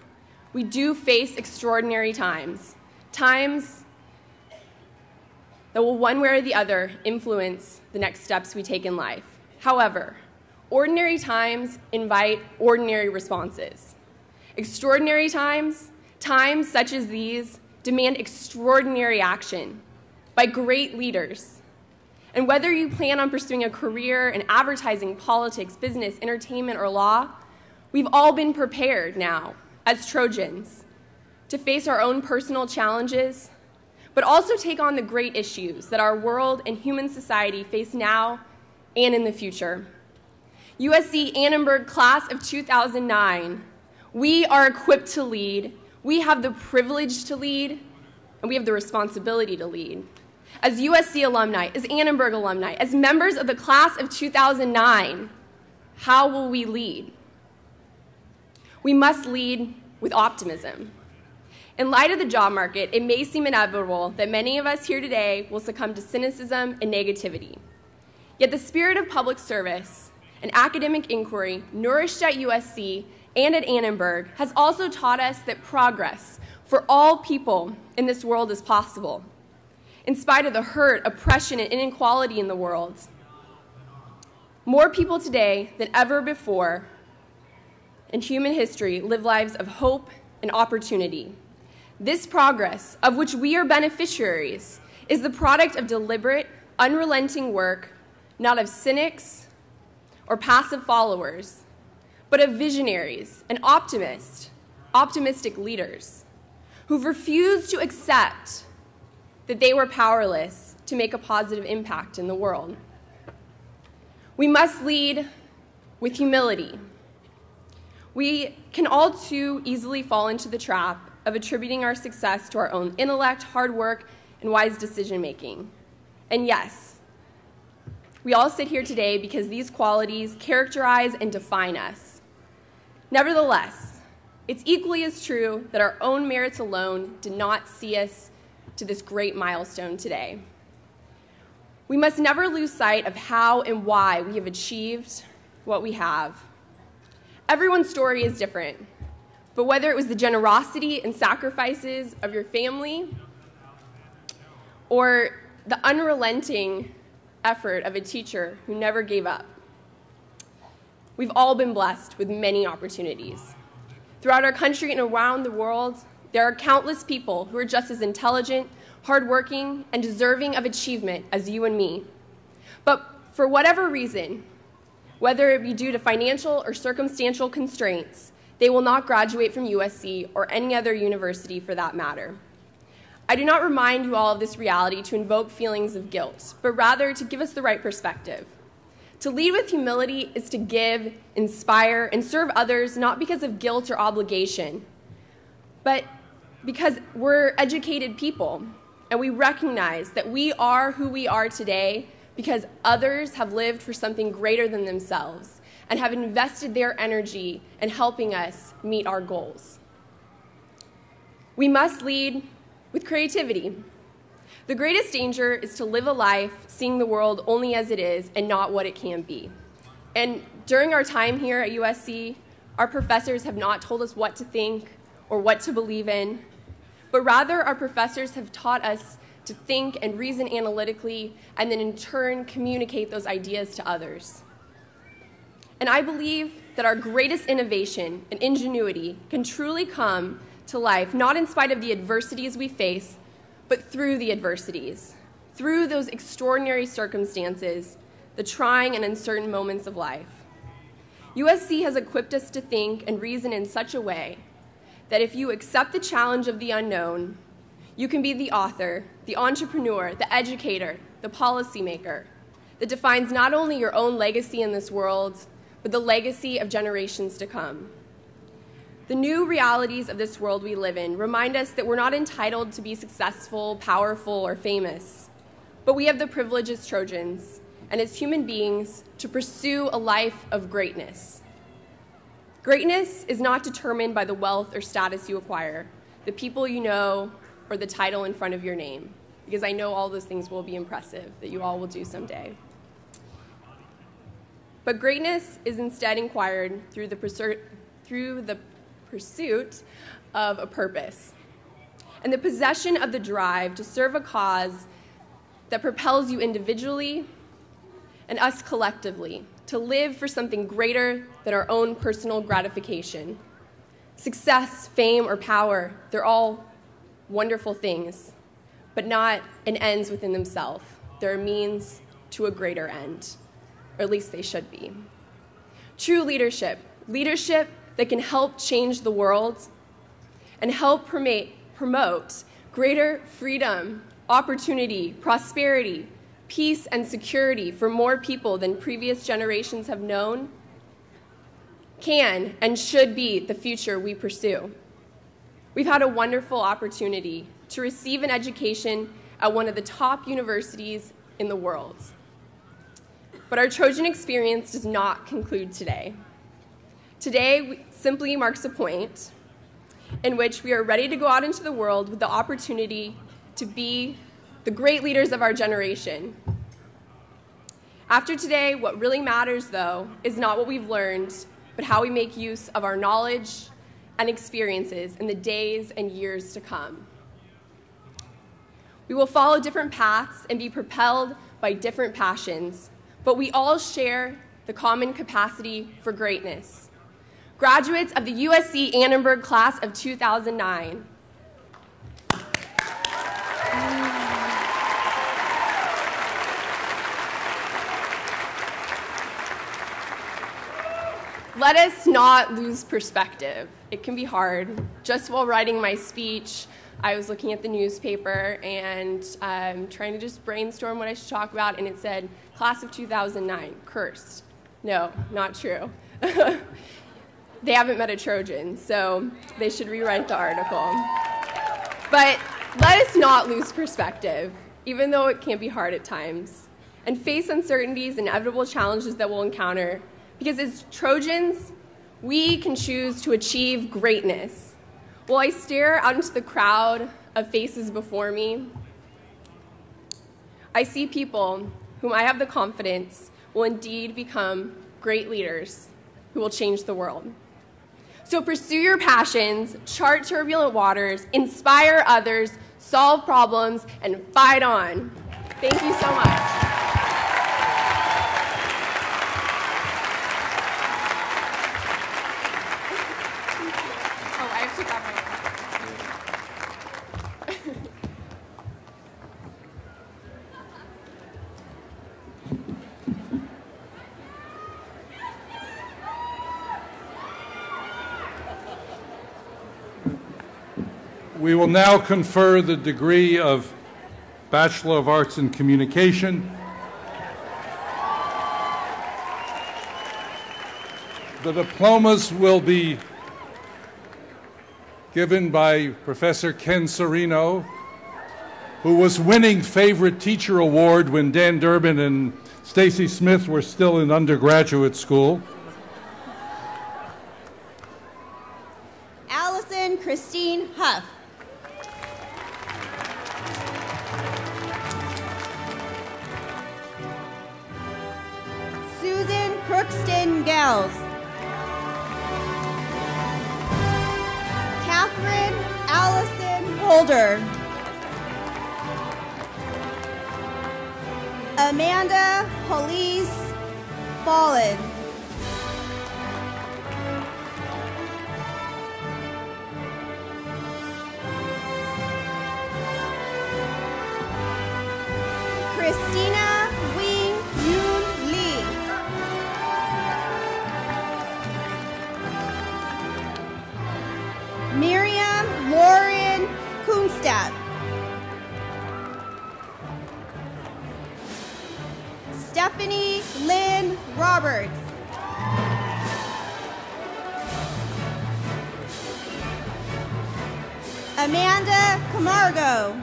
We do face extraordinary times, times that will, one way or the other, influence the next steps we take in life. However, ordinary times invite ordinary responses. Extraordinary times, times such as these, demand extraordinary action by great leaders. And whether you plan on pursuing a career in advertising, politics, business, entertainment, or law, we've all been prepared now as Trojans to face our own personal challenges, but also take on the great issues that our world and human society face now and in the future. USC Annenberg Class of 2009 we are equipped to lead. We have the privilege to lead, and we have the responsibility to lead. As USC alumni, as Annenberg alumni, as members of the class of 2009, how will we lead? We must lead with optimism. In light of the job market, it may seem inevitable that many of us here today will succumb to cynicism and negativity. Yet the spirit of public service and academic inquiry nourished at USC and at Annenberg has also taught us that progress for all people in this world is possible, in spite of the hurt, oppression, and inequality in the world. More people today than ever before in human history live lives of hope and opportunity. This progress, of which we are beneficiaries, is the product of deliberate, unrelenting work, not of cynics or passive followers, but of visionaries and optimists, optimistic leaders who've refused to accept that they were powerless to make a positive impact in the world. We must lead with humility. We can all too easily fall into the trap of attributing our success to our own intellect, hard work, and wise decision making. And yes, we all sit here today because these qualities characterize and define us. Nevertheless, it's equally as true that our own merits alone did not see us to this great milestone today. We must never lose sight of how and why we have achieved what we have. Everyone's story is different, but whether it was the generosity and sacrifices of your family or the unrelenting effort of a teacher who never gave up, we've all been blessed with many opportunities. Throughout our country and around the world, there are countless people who are just as intelligent, hardworking, and deserving of achievement as you and me. But for whatever reason, whether it be due to financial or circumstantial constraints, they will not graduate from USC or any other university for that matter. I do not remind you all of this reality to invoke feelings of guilt, but rather to give us the right perspective. To lead with humility is to give, inspire, and serve others not because of guilt or obligation, but because we're educated people and we recognize that we are who we are today because others have lived for something greater than themselves and have invested their energy in helping us meet our goals. We must lead with creativity. The greatest danger is to live a life seeing the world only as it is and not what it can be. And during our time here at USC, our professors have not told us what to think or what to believe in, but rather our professors have taught us to think and reason analytically, and then in turn communicate those ideas to others. And I believe that our greatest innovation and ingenuity can truly come to life not in spite of the adversities we face, but through the adversities, through those extraordinary circumstances, the trying and uncertain moments of life. USC has equipped us to think and reason in such a way that if you accept the challenge of the unknown, you can be the author, the entrepreneur, the educator, the policymaker that defines not only your own legacy in this world, but the legacy of generations to come. The new realities of this world we live in remind us that we're not entitled to be successful, powerful, or famous, but we have the privilege as Trojans and as human beings to pursue a life of greatness. Greatness is not determined by the wealth or status you acquire, the people you know, or the title in front of your name, because I know all those things will be impressive that you all will do someday. But greatness is instead inquired through the, through the pursuit of a purpose and the possession of the drive to serve a cause that propels you individually and us collectively to live for something greater than our own personal gratification. Success, fame, or power, they're all wonderful things, but not an ends within themselves. They're a means to a greater end, or at least they should be. True leadership, leadership that can help change the world and help promote, promote greater freedom, opportunity, prosperity, peace, and security for more people than previous generations have known, can and should be the future we pursue. We've had a wonderful opportunity to receive an education at one of the top universities in the world. But our Trojan experience does not conclude today. Today simply marks a point in which we are ready to go out into the world with the opportunity to be the great leaders of our generation. After today, what really matters, though, is not what we've learned, but how we make use of our knowledge and experiences in the days and years to come. We will follow different paths and be propelled by different passions, but we all share the common capacity for greatness graduates of the USC Annenberg class of 2009. Let us not lose perspective. It can be hard. Just while writing my speech, I was looking at the newspaper and um, trying to just brainstorm what I should talk about, and it said, Class of 2009, cursed. No, not true. they haven't met a Trojan, so they should rewrite the article. But let us not lose perspective, even though it can be hard at times, and face uncertainties and inevitable challenges that we'll encounter, because as Trojans, we can choose to achieve greatness while I stare out into the crowd of faces before me, I see people whom I have the confidence will indeed become great leaders who will change the world. So pursue your passions, chart turbulent waters, inspire others, solve problems, and fight on. Thank you so much. We will now confer the degree of Bachelor of Arts in Communication. The diplomas will be given by Professor Ken Sereno, who was winning Favorite Teacher Award when Dan Durbin and Stacy Smith were still in undergraduate school. Allison Christine Huff. Susan Crookston Gels. Catherine Allison Holder. Amanda Police Fallen. Christina Stephanie Lynn Roberts. Amanda Camargo.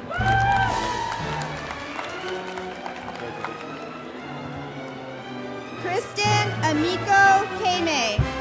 Kristen Amico Kame.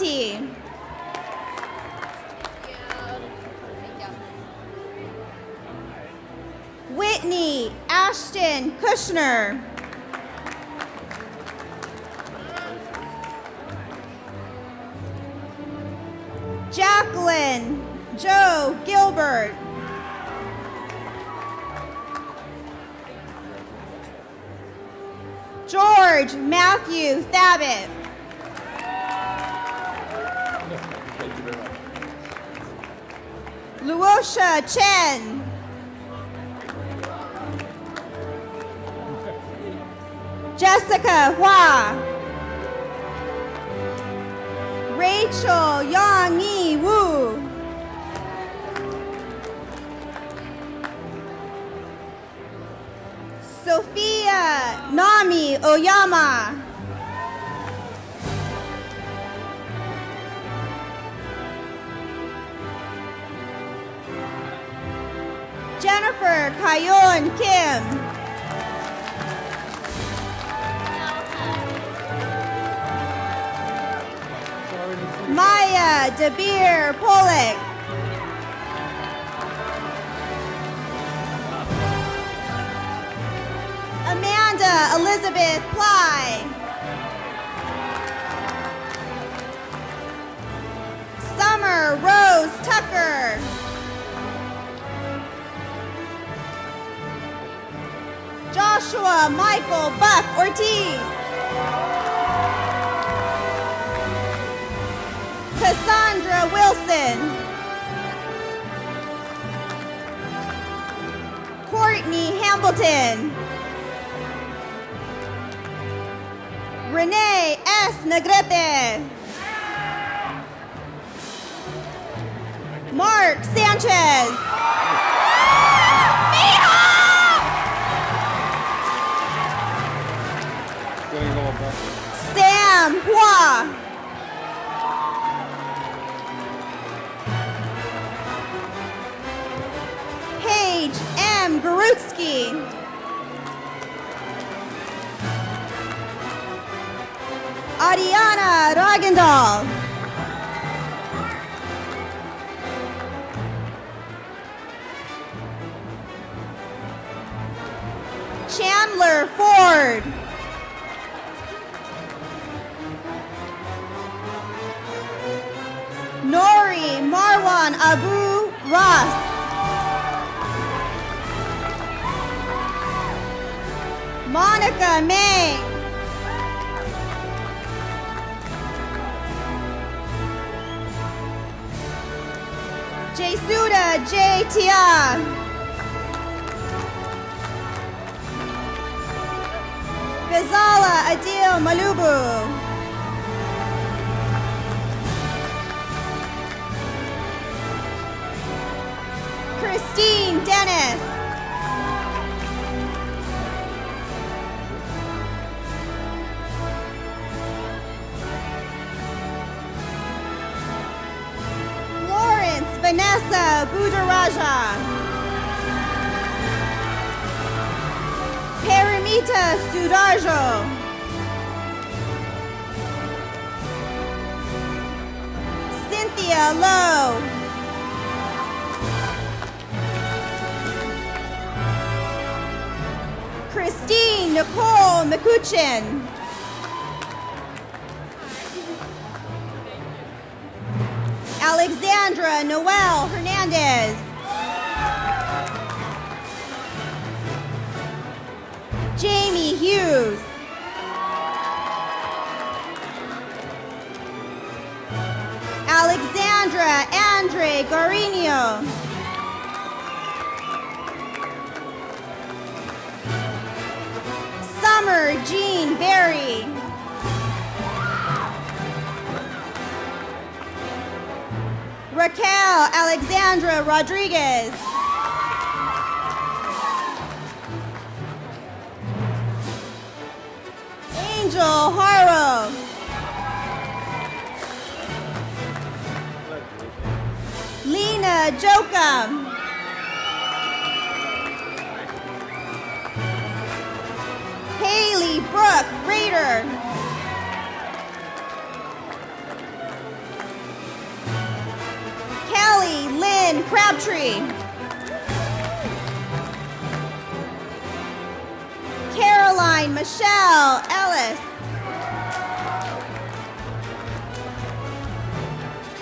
Ann Whitney Ashton Kushner. Jacqueline Joe Gilbert. George Matthew Thabit. Luosha Chen. Jessica Hua. Rachel Yang Yi Wu. Sophia Nami Oyama. Jennifer Kayon Kim. Maya Debir Polek. Amanda Elizabeth Ply. Summer Rose Tucker. Joshua Michael Buck Ortiz. Cassandra Wilson. Courtney Hamilton. Renee S. Negrete. Mark Sanchez. Ariana Rogendal. Chandler Ford. Nori Marwan Abu Ross. Monica May. Jesuda J. Tia. Gazala Adil Malubu. Christine Dennis. Sudarjo. Cynthia Lowe. Christine Nicole McCutcheon. Alexandra Noel Hernandez. Hughes. Alexandra Andre Garino. Summer Jean Berry. Raquel Alexandra Rodriguez. Angel Haro. Lena Jokum. Haley Brooke Raider. Kelly Lynn Crabtree. Caroline Michelle Ellis.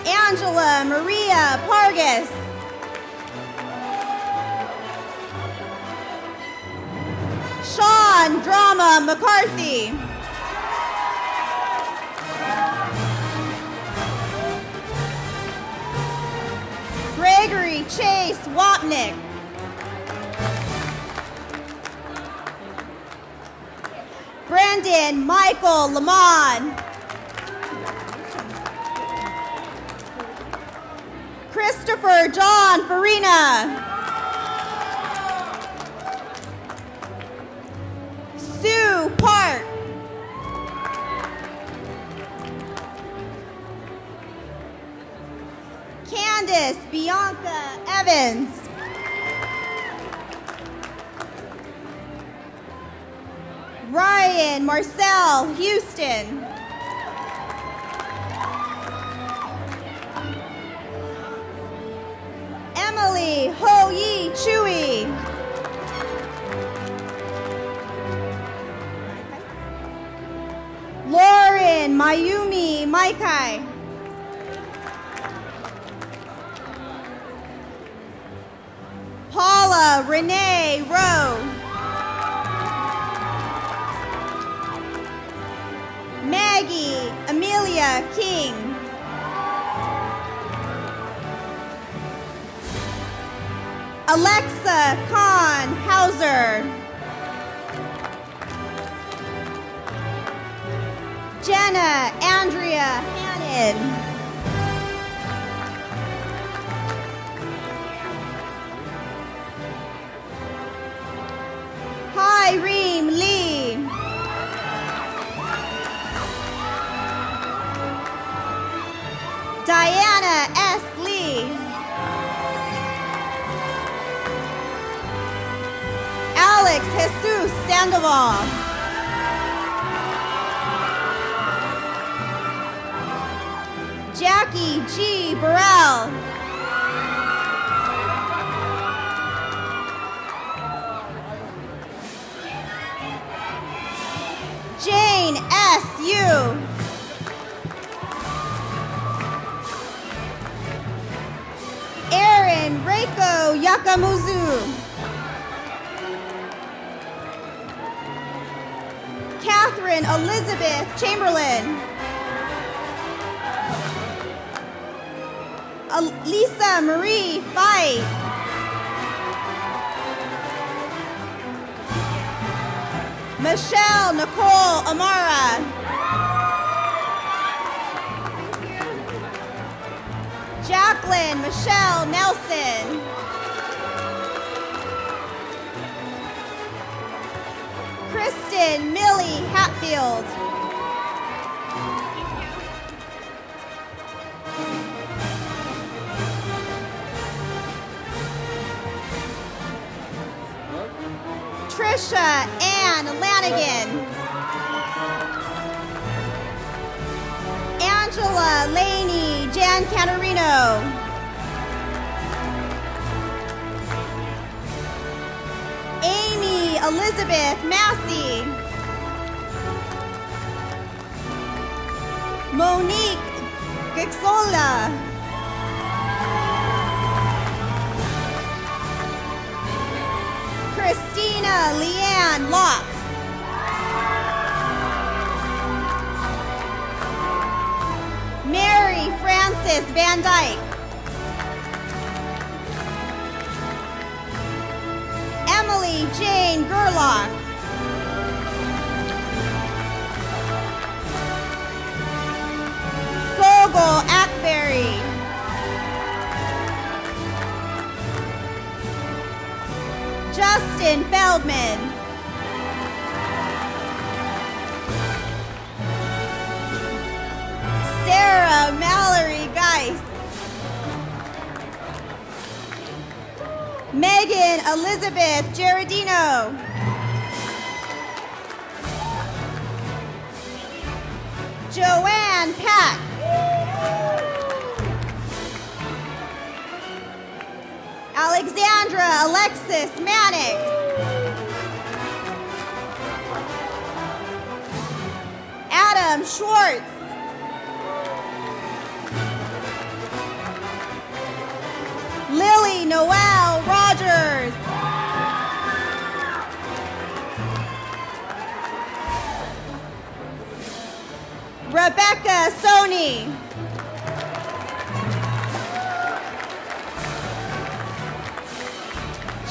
Angela Maria Pargas. Sean Drama McCarthy. Gregory Chase Wapnick. Brendan Michael Lamont. Christopher John Farina. Sue Park. Candace Bianca Evans. Ryan Marcel Houston. Emily Ho Yi Chui. Lauren Mayumi Maikai. Paula Renee Rowe. Maggie Amelia King. Alexa Kahn Hauser. Jenna Andrea Hannon. Sandoval. Jackie G. Burrell. Jane S. U. Aaron Reiko Yakamuzu. Catherine Elizabeth Chamberlain. Lisa Marie Fight. Michelle Nicole Amara. Jacqueline Michelle Nelson. Kristen Millie Hatfield. Trisha Ann Lanigan. Angela Laney Jan- Canarino. Elizabeth Massey. Monique Gixola. Christina Leanne Locke. Mary Frances Van Dyke. Emily Jane Gerlach. Sogol Ackberry. Justin Feldman. Sarah Mallory Geis. Megan Elizabeth Gerardino. Joanne Pack. Alexandra Alexis Mannix. Adam Schwartz. Lily Noel Rebecca Sony.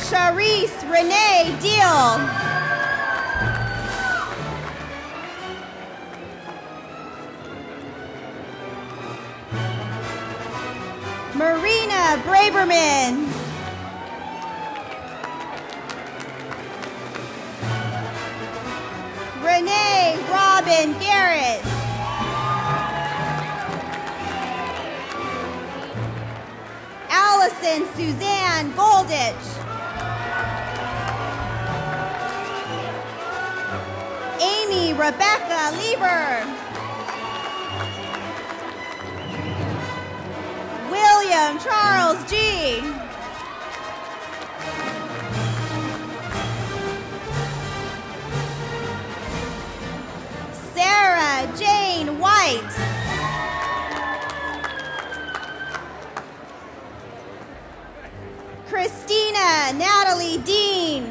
Charisse Renee Deal. Marina Braverman. Golditch. Amy Rebecca Lieber. William Charles G. Christina Dean.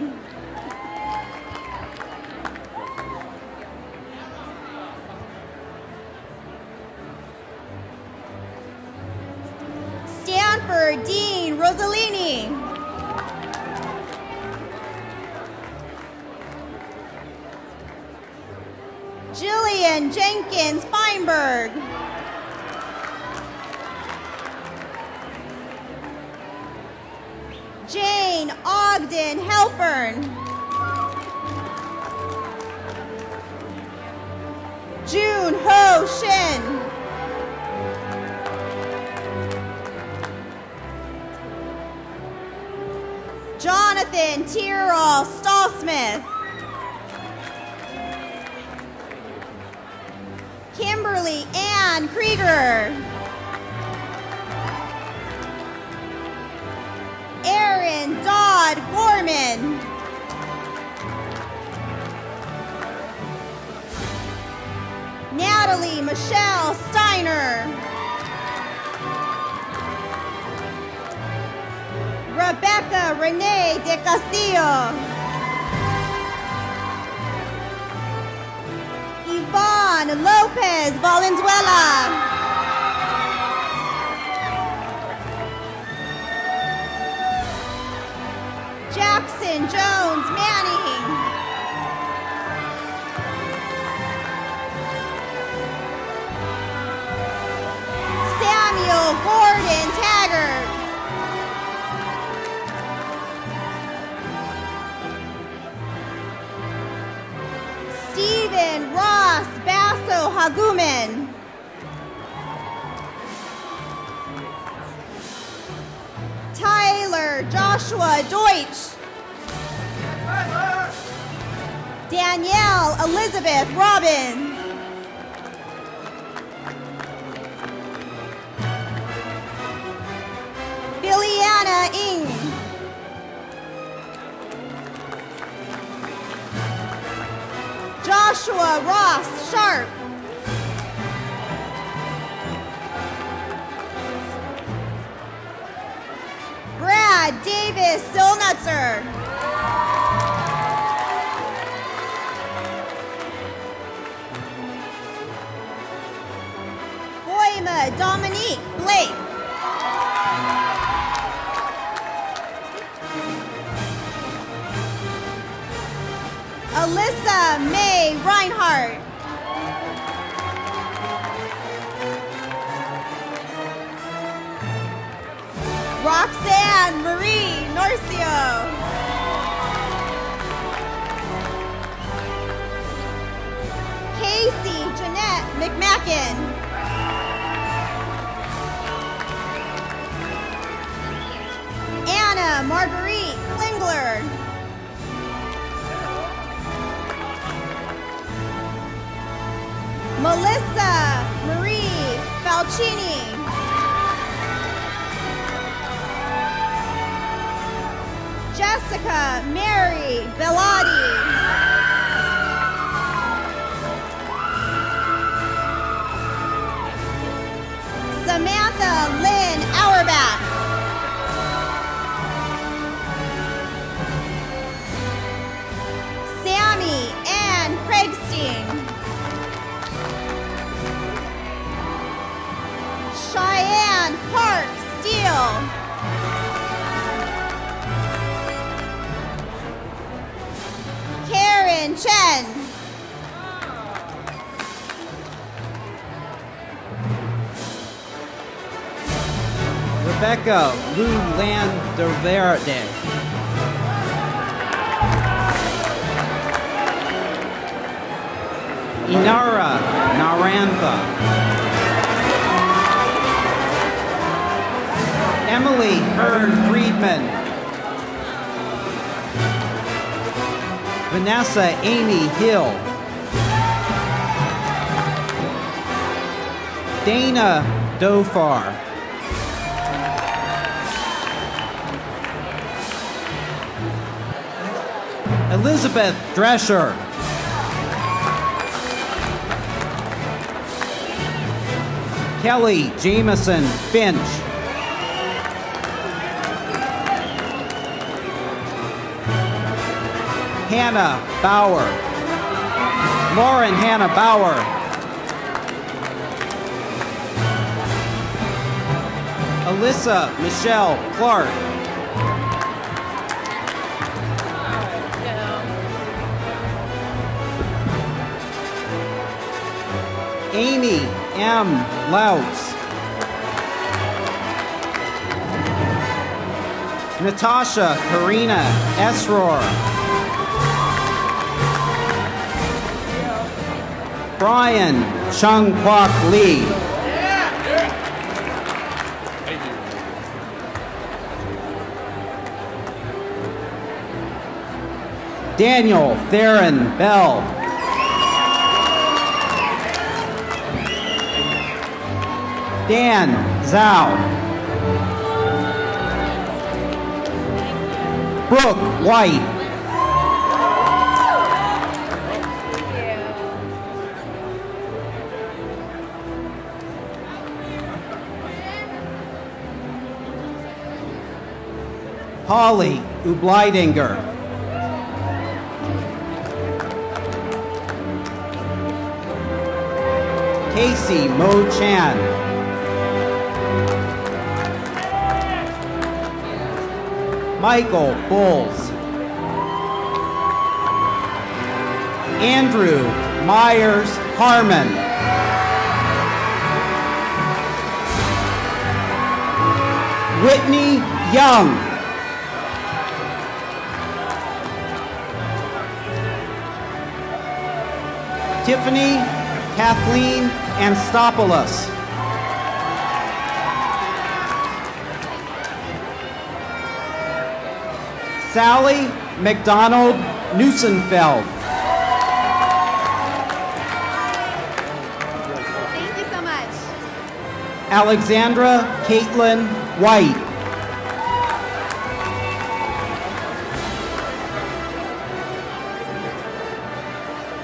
Ann Krieger. Aaron Dodd Gorman. Natalie Michelle Steiner. Rebecca Renee de Castillo. Yvonne Lopez Valenzuela. Jackson Jones Manning. Agumen. Tyler Joshua Deutsch. Danielle Elizabeth Robbins. Billiana, Ng. Joshua Ross Sharp. Davis Silnutzer. Boima Dominique Blake. Alyssa May Reinhardt. Roxanne Marie Norcio. Casey Jeanette McMacken. Anna Marguerite Klingler. Melissa Marie Falcini. Jessica Mary Bellotti. Samantha Lynn Auerbach. Chen. Rebecca Lou Landaverde. Inara Narantha. Emily Hearn Friedman. Vanessa Amy Hill. Dana Dofar. Elizabeth Drescher. Kelly Jameson Finch. Hannah Bauer. Lauren Hannah Bauer. Alyssa Michelle Clark. Amy M. Louts. Natasha Karina Esror. Brian Chung Kwok Lee. Daniel Theron Bell. Dan Zhao. Brooke White. Holly Ubleidinger. Casey Mo Chan. Michael Bowles. Andrew Myers Harmon. Whitney Young. Tiffany Kathleen Anstopoulos. Sally McDonald Newsenfeld. Thank you so much. Alexandra Caitlin White.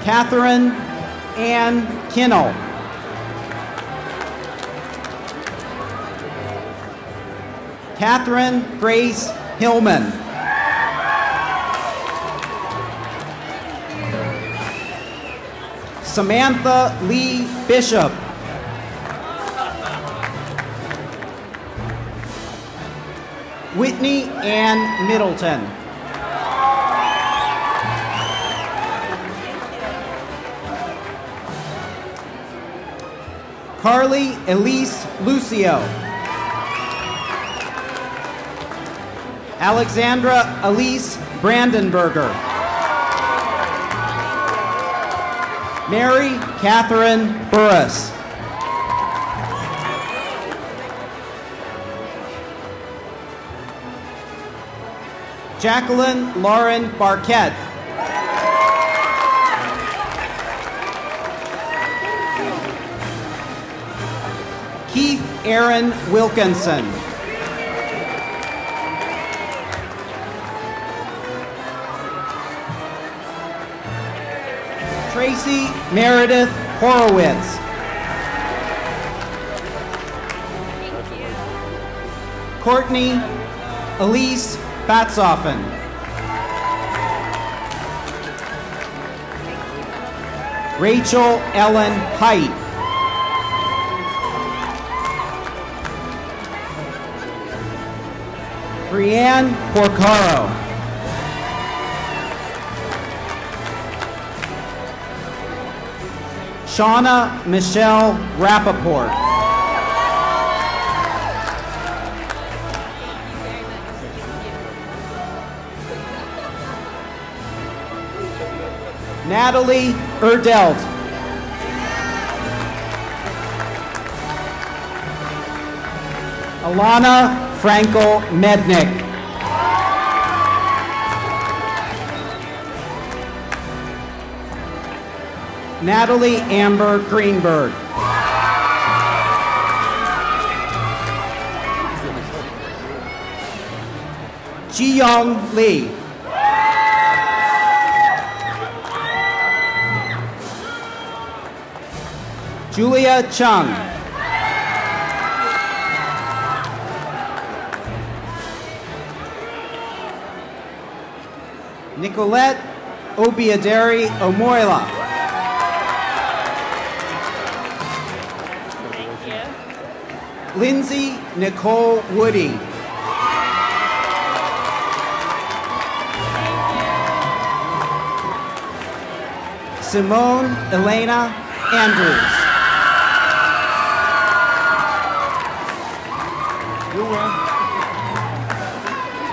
Catherine Ann Kinnell. Catherine Grace Hillman. Samantha Lee Bishop. Whitney Ann Middleton. Carly Elise Lucio. Alexandra Elise Brandenberger. Mary Catherine Burris. Jacqueline Lauren Barquette. Aaron Wilkinson. Tracy Meredith Horowitz. Courtney Elise Batsoffen. Rachel Ellen Height. Brianne Porcaro. Shauna Michelle Rappaport. Natalie Erdelt. Alana Frankel Mednick. Natalie Amber Greenberg. Ji-Young Lee. Julia Chung. Nicolette Obiaderi Omoila. Lindsay Nicole Woody. Simone Elena Andrews.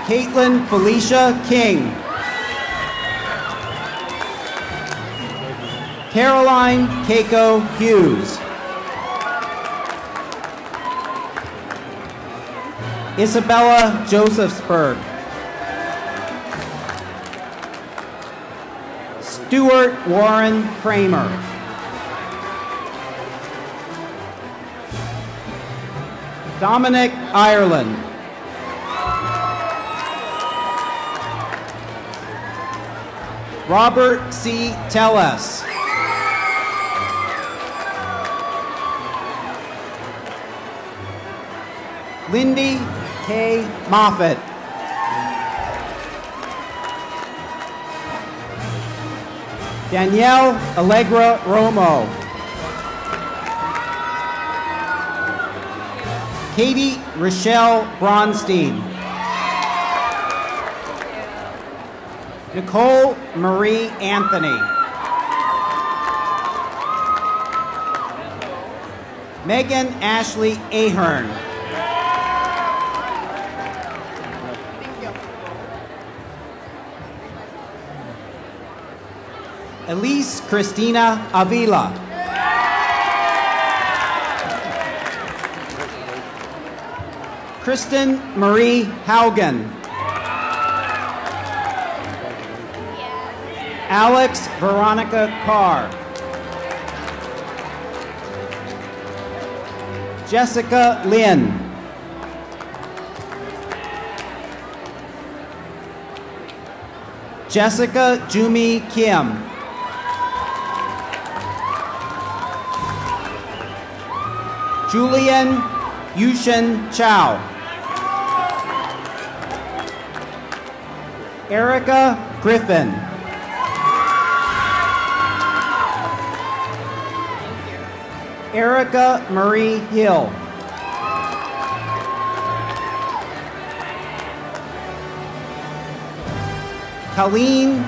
Caitlin Felicia King. Caroline Keiko Hughes. Isabella Josephsberg. Stuart Warren Kramer. Dominic Ireland. Robert C. Telles. Lindy K. Moffett. Danielle Allegra Romo. Katie Rochelle Bronstein. Nicole Marie Anthony. Megan Ashley Ahern. Elise Christina Avila. Kristen Marie Haugen. Alex Veronica Carr. Jessica Lynn. Jessica Jumi Kim. Julian Yushin Chow. Erica Griffin. Erica Marie Hill. Colleen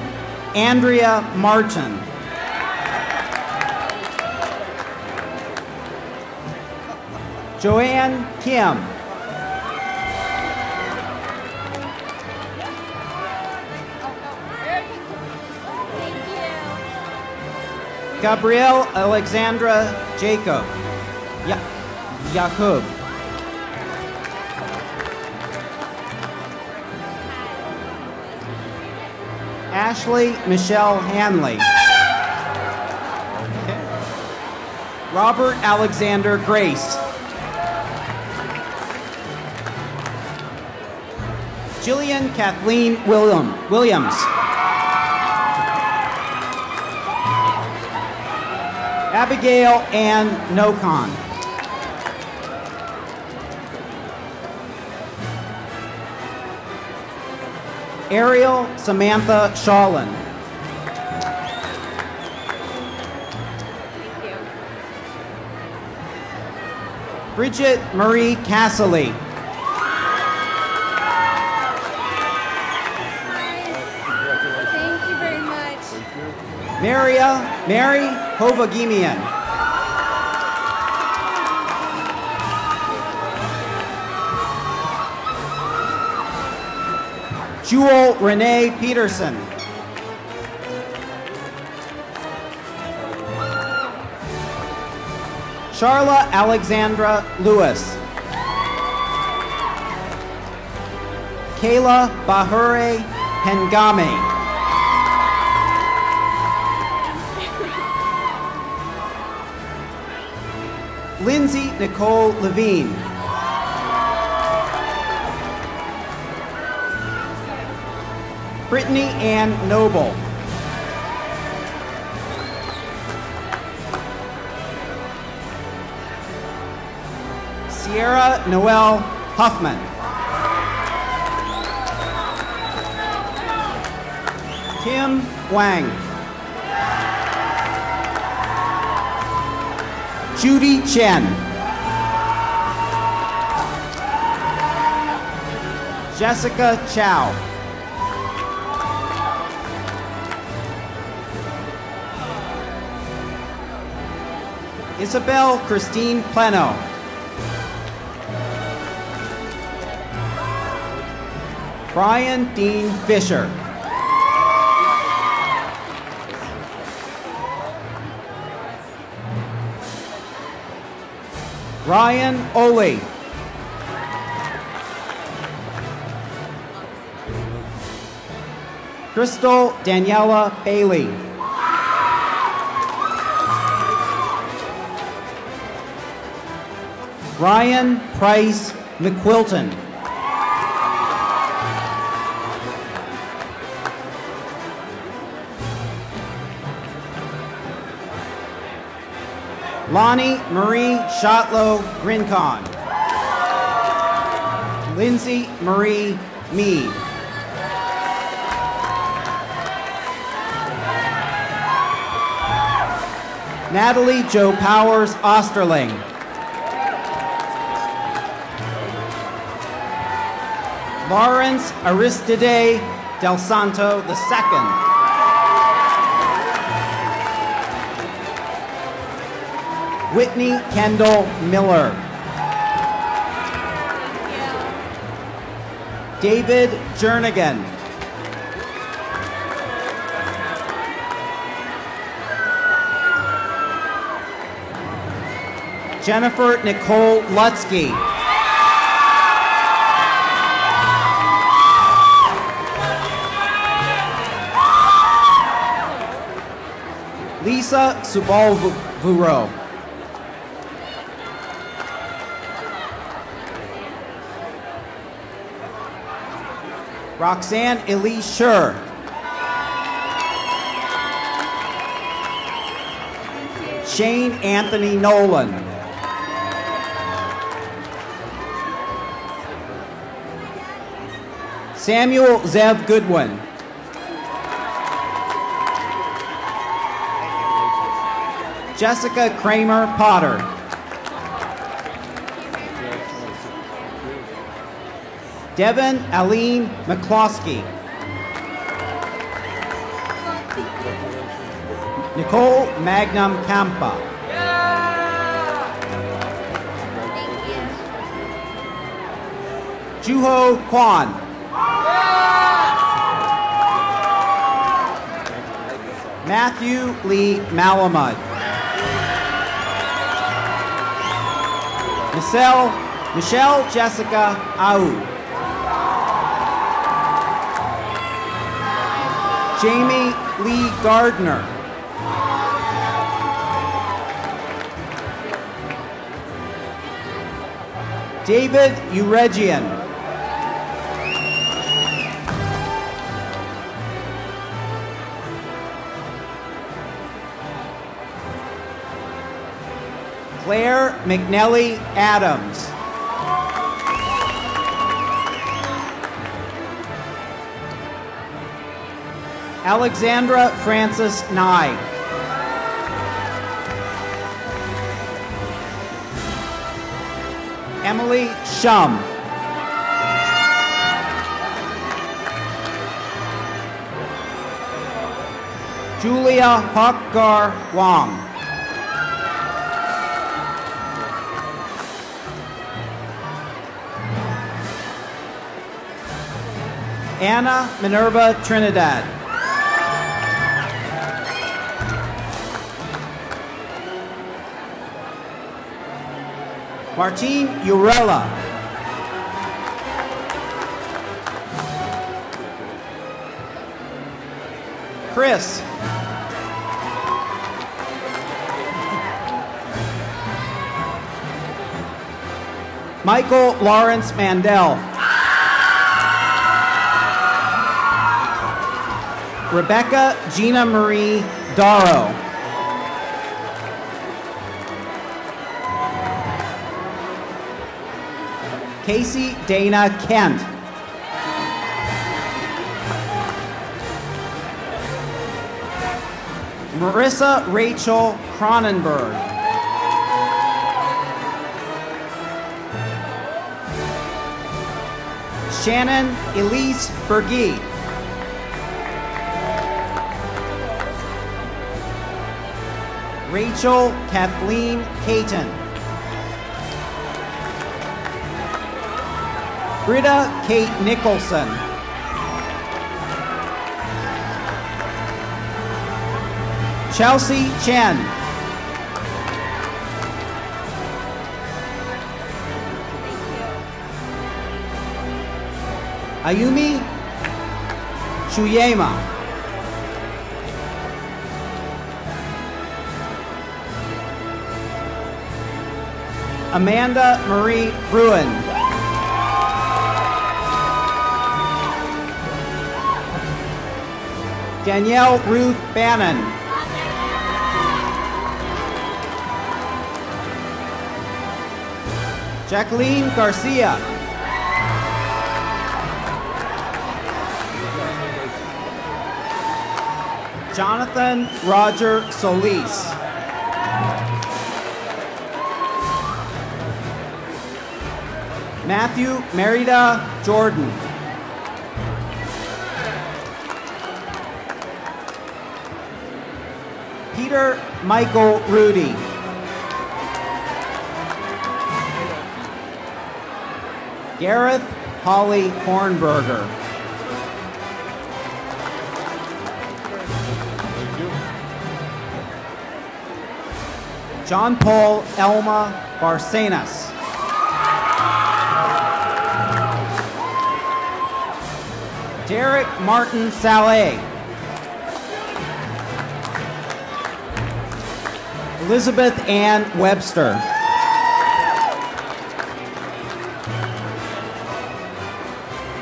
Andrea Martin. Joanne Kim. Gabrielle Alexandra Jacob. Ya- Jacob. Ashley Michelle Hanley. Robert Alexander Grace. Jillian Kathleen William, Williams. Abigail Ann Nocon. Ariel Samantha Shawlin. Bridget Marie Casserly. Maria Mary Hovagimian. Jewel Renee Peterson. Charla Alexandra Lewis. Kayla Bahure Hengame. Nicole Levine. Brittany Ann Noble. Sierra Noel Huffman. Kim Wang. Judy Chen. Jessica Chow. Isabel Christine Plano. Brian Dean Fisher. Ryan Oley. Crystal Daniela Bailey. Ryan Price McQuilton. Lonnie Marie Shotlow Rincon. Lindsay Marie Mead. Natalie Joe Powers Osterling. Lawrence Aristide Del Santo II. Whitney Kendall Miller. David Jernigan. Jennifer Nicole Lutsky. Lisa Subalvuro. Roxanne Elise Schur. Shane Anthony Nolan. Samuel Zev Goodwin. Jessica Kramer Potter. Devin Aline McCloskey. Nicole Magnum Campa. Juho Kwan. Matthew Lee Malamud. Michelle, Michelle Jessica Au. Jamie Lee Gardner. David Uregian. Claire McNelly Adams. Alexandra Francis Nye. Emily Shum. Julia Hokgar Wong. Anna Minerva Trinidad. Martine Urella. Chris. Michael Lawrence Mandel. Rebecca Gina Marie Darrow. Casey Dana Kent. Marissa Rachel Cronenberg. Shannon Elise Bergie. Rachel Kathleen Caton. Britta Kate Nicholson. Chelsea Chen. Ayumi Chuyema. Amanda Marie Bruin. Danielle Ruth Bannon. Jacqueline Garcia. Jonathan Roger Solis. Matthew Merida Jordan. Peter Michael Rudy. Gareth Holly Hornberger. John Paul Elma Barcenas. Derek Martin Saleh. Elizabeth Ann Webster.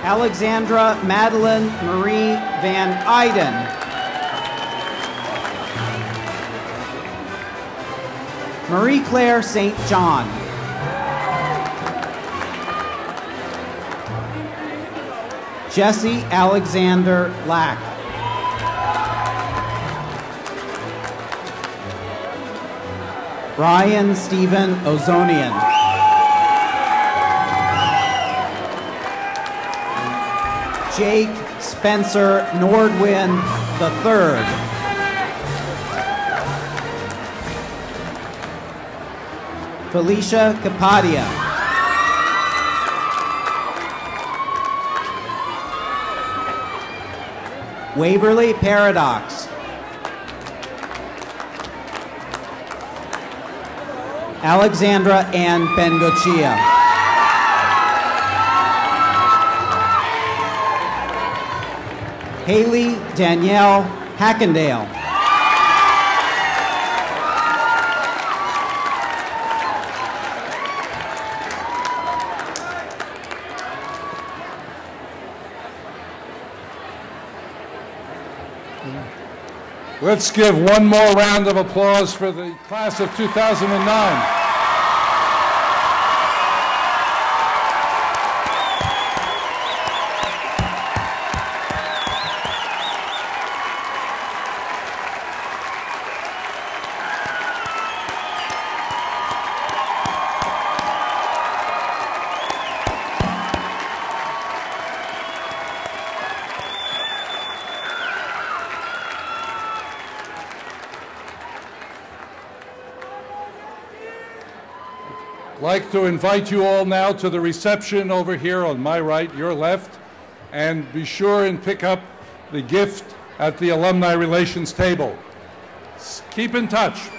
Alexandra Madeline Marie Van Eyden. Marie Claire St. John. Jesse Alexander Lack. Brian Stephen Ozonian. Jake Spencer Nordwin III. Felicia Capadia. Waverly Paradox. Alexandra Ann Bengochia. Haley Danielle Hackendale. Let's give one more round of applause for the class of 2009. To invite you all now to the reception over here on my right, your left, and be sure and pick up the gift at the Alumni Relations table. Keep in touch.